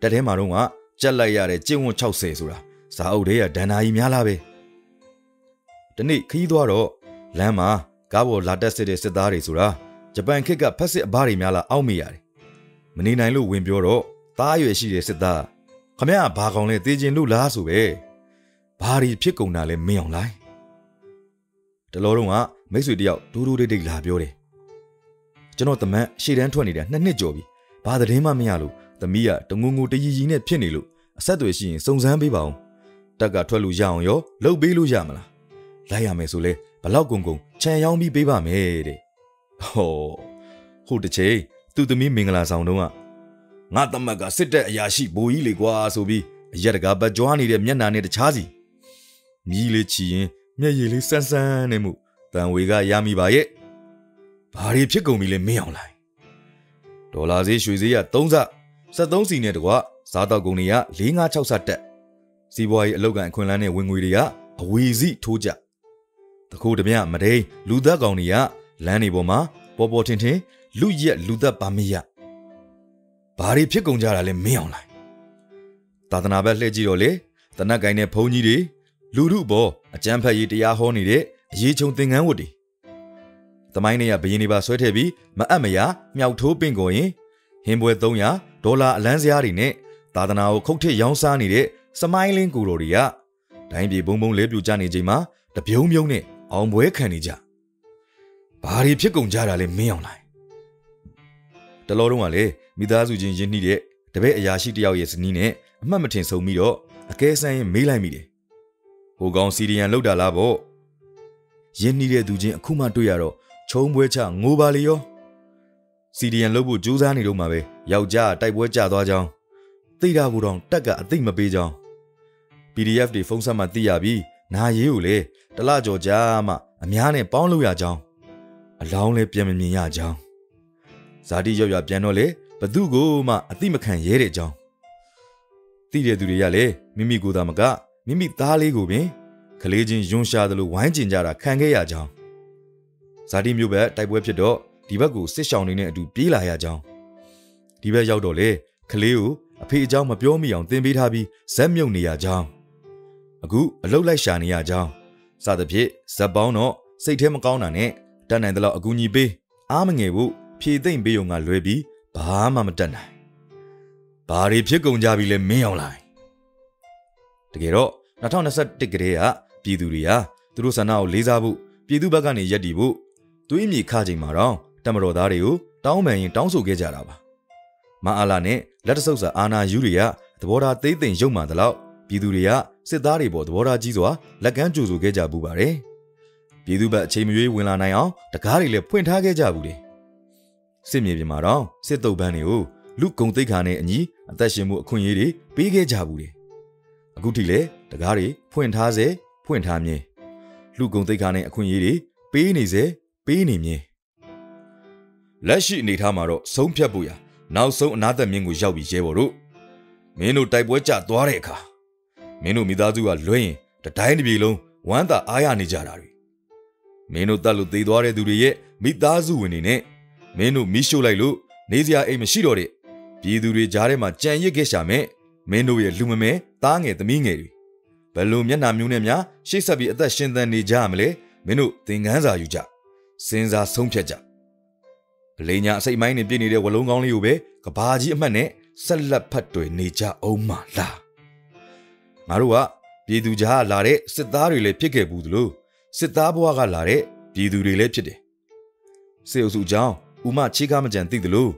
တက်ထဲမှာတော့ကကြက်လိုက်ရတဲ့ကျင့်ဝတ်60ဆိုတာဇာအုပ်တွေကဒဏ္ဍာကြီးများလားပဲဒီနေ့ခီးသွားတော့လမ်းမှာကားပေါ်လာတက်စစ်တဲ့စစ်သားတွေဆိုတာ ဂျပန်ခေတ်ကဖက်စစ်အဘတွေများလာအောက်မိရတယ်မနေနိုင်လို့ဝင်ပြောတော့သားရွယ်ရှိတဲ့စစ်သားခမရဘာကောင်လဲတေးကျင်လို့လားဆိုပဲဘာဒီဖြစ်ကုန်တာလဲမင်းအောင်လိုက်တလောတော့ကမိတ်ဆွေတယောက်ဒူးဒူးတိတ်တိတ်လာပြောတယ်ကျွန်တော်တမန်ရှေ့တန်းထွက်နေတာနှစ်နှစ်ကျော်ပြီဘာသတင်းမှမရလို့သမီးကတငုံငုံတရီရီနဲ့ဖြစ်နေလို့အဆက်အသွယ်ရှိရင်စုံစမ်းပေးပါဦးတက်ကထွက်လို့ရအောင်ရောလှုပ်ပေးလို့ရမလားလိုက်ရမယ်ဆိုလဲဘလောက်ကုံကုံခြံရောင်းပြီးပေးပါမယ်တဲ့ ဟောဟိုတစ်ချိန်သူ့သမီးမင်္ဂလာဆောင်တုန်းကငါတမက်ကစစ်တပ်အရာရှိဘိုးကြီးလေကွာဆိုပြီးအရက်တကာပတ်ကြွားနေတဲ့မျက်နှာနဲ့တခြားစီမြည်လေးချီရင်မျက်ရည်လေးဆန်းဆန်းနေမှုတန်ဝေကရမိပါရဲ့ဘာတွေဖြစ်ကုန်ပြီလဲမင်းအောင်လိုက်ဒေါ်လာဈေးရွှေဈေးက3ဆ73စီနဲ့တကွစားတော့ကုန်တွေက456ဆတက်စီးပွားရေးအလုပ်ကန်အခွင့်အလမ်းနဲ့ဝင်ငွေတွေကအဝီစီထိုးကြတခိုးတပြမဒိန်လူသက်ကောင်တွေက လမ်းတွေပေါ်မှာပေါ်ပေါ်ထင်ထင်လူရက်လူသက်ပါမရဘာတွေဖြစ်ကုန်ကြတာလဲမင်းအောင်လိုက်သာသနာဘက်လှည့်ကြည့်တော့လေတနက်ကိုင်းတဲ့ဘုန်းကြီးတွေလူမှုဘောအကျန်းဖက်ရေးတရားဟောနေတဲ့အရေးချုံသင်္ကန်းဝတ်တွေသမိုင်းတွေကဘယင်းတွေပါဆွဲထည့်ပြီးမအပ်မရမြောက်ထိုးပင့်ကုန်ရင်ဟင်းပွဲ300ဒေါ်လာအလန်းစရားတွေနဲ့သာသနာကိုခုတ်ထစ်ရောင်းစားနေတဲ့စမိုင်းလင်းကိုတော်တွေကဒိုင်းပြေဘုံဘုံလဲပြူကြနေချိန်မှာတပြုံးမြုံနဲ့အောင်ပွဲခံနေကြ ဘာတွေဖြစ်ကုန်ကြတာလဲမင်းအောင်လိုက်တလောတုံးကလေမိသားစုချင်းရင်းနှီးတဲ့တပည့်အရာရှိတယောက်ရဲ့ဇနီးနဲ့အမှတ်မထင်ဆုံးပြီးတော့အကဲဆန်းရင်မေးလိုက်မိတယ်ဟိုကောင်စီရီယန်လောက်တာလားပေါ့ရင်းနှီးတဲ့သူချင်းအခုမှတွေ့ရတော့ချုံပွဲချငိုပါလေရောစီရီယန်လောက်ဖို့ကြိုးစားနေတော့မှပဲယောက်ျားတိုက်ပွဲကြသွားကြောင်းသိတာဘူးတော့တက်ကအသိမပေးကြောင်း PDF တွေဖုန်းဆက်မှသိရပြီးနာရေးကိုလေတလကြော်ကြာမှအများနဲ့ပေါင်းလို့ရကြောင်း အလောင်းလည်းပြန်မမြင်ရကြောင်းဇာတိရောက်ရပြန်တော့လေဘသူ့ကိုမှအသိမခံရဲတဲ့ကြောင်းသိတဲ့သူတွေကလည်းမိမိကိုယ်သာမကမိမိသားလေးကိုပင်ကလေးချင်းယွန်းရှာသလိုဝိုင်းကျင်ကြတာခံခဲ့ရကြောင်းဇာတိမျိုးဘက်တိုက်ပွဲဖြစ်တော့ဒီဘက်ကိုစစ်ရှောင်နေတဲ့အတူပြေးလာရကြောင်းဒီဘက်ရောက်တော့လေကလေးကိုအဖေအကြောင်းမပြောမိအောင်တင်ပေးထားပြီးဇက်မြုပ်နေရကြောင်းအခုအလုတ်လိုက်ရှာနေရကြောင်းစသဖြင့်ဇက်ပေါင်းတော့စိတ်ထဲမကောင်းတာနဲ့ တတ်နိုင်တဲ့လောက်အကူအညီပေးအားမငယ်ဖို့ဖြည့်သိမ့်ပေးုံကလွဲပြီးဘာမှမတတ်နိုင်ဘာတွေဖြစ်ကုန်ကြပြီလဲမင်းအောင်လိုက်တကယ်တော့2021ကတည်းကပြည်သူတွေဟာသူတို့ဆန္ဒကိုလေးစားဖို့ပြည်သူဘက်ကနေရက်တည်ဖို့သွေးမြေခချိန်မှာတော့တမတော်သားတွေကိုတောင်းပန်ရင်တောင်းဆိုခဲ့ကြတာပါမအားလာနဲ့လက်တဆုပ်စာအာနာယူတွေကသဘောထားသိသိမ်ရုပ်မှန်တလို့ပြည်သူတွေကစစ်သားတွေပေါ်သဘောထားကြီးစွာလက်ကမ်းကြိုဆိုခဲ့ကြပူပါတယ် ပြည်သူဘက်အချိန်မရွေးဝင်လာနိုင်အောင်တကားတွေလည်းဖွင့်ထားခဲ့ကြဘူးလေစစ်မြေပြင်မှာတော့စစ်တုပ်ပန်းတွေကိုလူကုံသိက္ခာနဲ့အညီအသက်ရှင်မှုအခွင့်အရေးတွေပေးခဲ့ကြဘူးလေအခုထိလည်းတကားတွေဖွင့်ထားစေဖွင့်ထားမြင်လူကုံသိက္ခာနဲ့အခွင့်အရေးတွေပေးနေစေပေးနေမြင်လက်ရှိအနေထားမှာတော့ဆုံးဖြတ်ဖို့ရနောက်ဆုံးအနာသက်မြင့်ကိုရောက်ပြီးရဲဘော်တို့မင်းတို့တိုက်ပွဲကြသွားတဲ့အခါမင်းတို့မိသားစုကလွှဲရင်တတိုင်းတစ်ပြေလုံးဝမ်းသာအားရနေကြတာတွေ မင်းတို့တတ်လို့သေသွားတဲ့သူတွေရဲ့မိသားစုဝင်တွေနဲ့မင်းတို့မိရှို့လိုက်လို့နေစရာအိမ်မရှိတော့တဲ့ပြည်သူတွေကြားထဲမှာကြံရစ်ခဲ့ရှာမဲ့မင်းတို့ရဲ့လူမမဲသားငယ်သမီးငယ်တွေဘယ်လိုမျက်နှာမျိုးနဲ့များရှေ့ဆက်ပြီးအသက်ရှင်သန်နေကြရမလဲမင်းတို့သင်ခန်းစာယူကြစဉ်းစားဆုံးဖြတ်ကြအလေးညာအစိတ်မိုင်းနေပြည့်နေတဲ့ဝလုံးကောင်းလေးကိုပဲကဘာကြီးအမှတ်နဲ့ဆက်လက်ဖတ်တွေနေကြအောင်မလားငါတို့ကပြည်သူကြားလာတဲ့စစ်သားတွေလည်းဖြစ်ခဲ့ဘူးသလို စစ်သားဘဝကလာတဲ့ပြည်သူတွေလည်းဖြစ်တယ်စေအုပ်စုအကြောင်းဥမချေကားမကြံသိသလို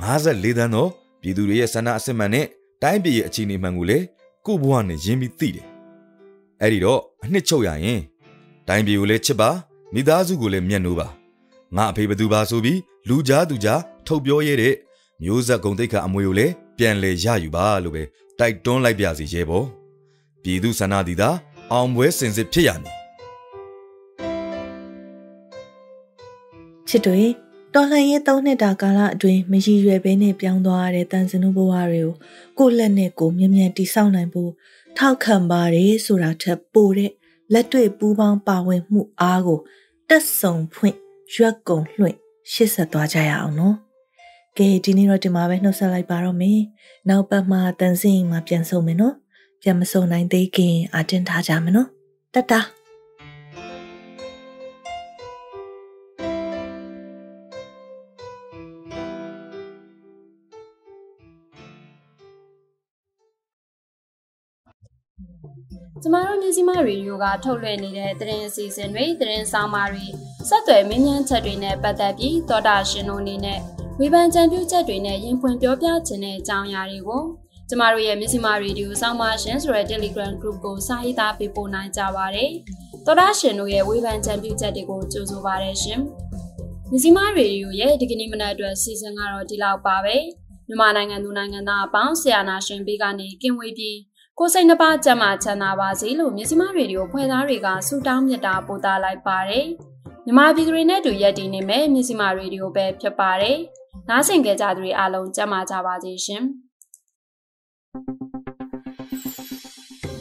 54တန်းသောပြည်သူတွေရဲ့ဆန္ဒအစစ်မှန်နဲ့တိုင်းပြည်ရဲ့အခြေအနေမှန်ကိုလည်းကို့ဘဝနဲ့ရင်းပြီးသိတယ်အဲ့ဒီတော့အနှစ်ချုပ်ရရင်တိုင်းပြည်ကိုလည်းချစ်ပါမိသားစုကိုလည်းမျက်နှိုးပါငါအဖေဘသူပါဆိုပြီးလူကြားသူကြားထုတ်ပြောရတဲ့မျိုးဆက်ဂုံတိတ်ခအမွေကိုလည်းပြန်လေရယူပါလို့ပဲတိုက်တွန်းလိုက်ပြစီရဲပေါ့ပြည်သူဆန္ဒသည်သာအောင်ပွဲစင်စစ်ဖြစ်ရမည် ချစ်တွေတော်လှန်ရေးသုံးနှစ်တာကာလအတွင်းမရည်ရွယ်ဘဲနဲ့ပြောင်းသွားရတဲ့တန်စင်တို့ဘဝတွေကိုကိုယ့်လက်နဲ့ကိုမြ мян တိဆောက်နိုင်ဖို့ထောက်ခံပါတယ်ဆိုတာထက်ပိုတဲ့လက်တွေ့ပူးပေါင်းပါဝင်မှုအားကိုတက်ဆုံဖွင့်ရွက်ကုံလွှင့်ရှေ့ဆက်သွားကြရအောင်နော်ကဲဒီနေ့တော့ဒီမှာပဲနှုတ်ဆက်လိုက်ပါတော့မယ်နောက်ပတ်မှာတန်စင်မှာပြန်ဆုံမယ်နော်ပြန်မဆုံနိုင်သေးခင်အတင်းထားကြမယ်နော်တတ ကျမတို့မျိုးစိမရေဒီယိုကထုတ်လွှင့်နေတဲ့သတင်းအစီအစဉ်တွေသတင်းဆောင်မာတွေဆက်သွယ်မင်းမြန်းချက်တွေနဲ့ပတ်သက်ပြီးသောတာရှင်တို့အနေနဲ့ဝေဖန်ကြံပြုချက်တွေနဲ့ရင်ဖွင့်ပြောပြခြင်းတဲ့အကြောင်းအရာတွေကိုကျမတို့ရဲ့မျိုးစိမရေဒီယိုဆောင်မာရှင်ဆိုတဲ့ Telegram Group ကိုစာရေးသားပေးပို့နိုင်ကြပါတယ်။သောတာရှင်တို့ရဲ့ဝေဖန်ကြံပြုချက်တွေကိုကြိုဆိုပါရရှင်။မျိုးစိမရေဒီယိုရဲ့ဒီကနေ့မနက်အတွက်စီစဉ်ကတော့ဒီလောက်ပါပဲ။မြန်မာနိုင်ငံသူနိုင်ငံသားအပေါင်းဆရာနာရှင်ဘေးကနေကင်ဝေးပြီး ကိုစိတ်နှပါကြမ်းမှချမ်းသာပါစေလို့မြစီမရေဒီယိုဖွဲ့သားတွေကဆုတောင်းမြတ်တာပို့သလိုက်ပါတယ်။မြမပြည်သူတွေနဲ့တူရက်တည်နေမဲ့မြစီမရေဒီယိုပဲဖြစ်ပါတယ်။နားဆင်ကြကြသူတွေအားလုံးကြမ်းမာကြပါစေရှင်။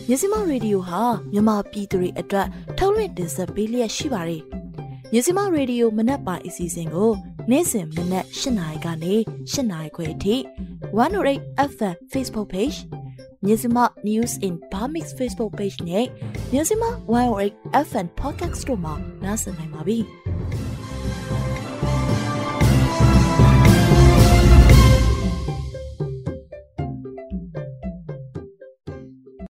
မြစီမရေဒီယိုဟာမြန်မာပြည်သူတွေအတွက်ထုတ်လွှင့်တင်ဆက်ပေးလျက်ရှိပါတယ်။မြစီမရေဒီယိုမနက်ပိုင်းအစီအစဉ်ကိုနေ့စဉ်မနက်၈နာရီကနေ၈နာရီခွဲအထိ108 FM Facebook Page မြစီမ News in Bamix Facebook Page နဲ့မြစီမ108 FM Podcast တို့မှာနားဆင်နိုင်ပါပြီ။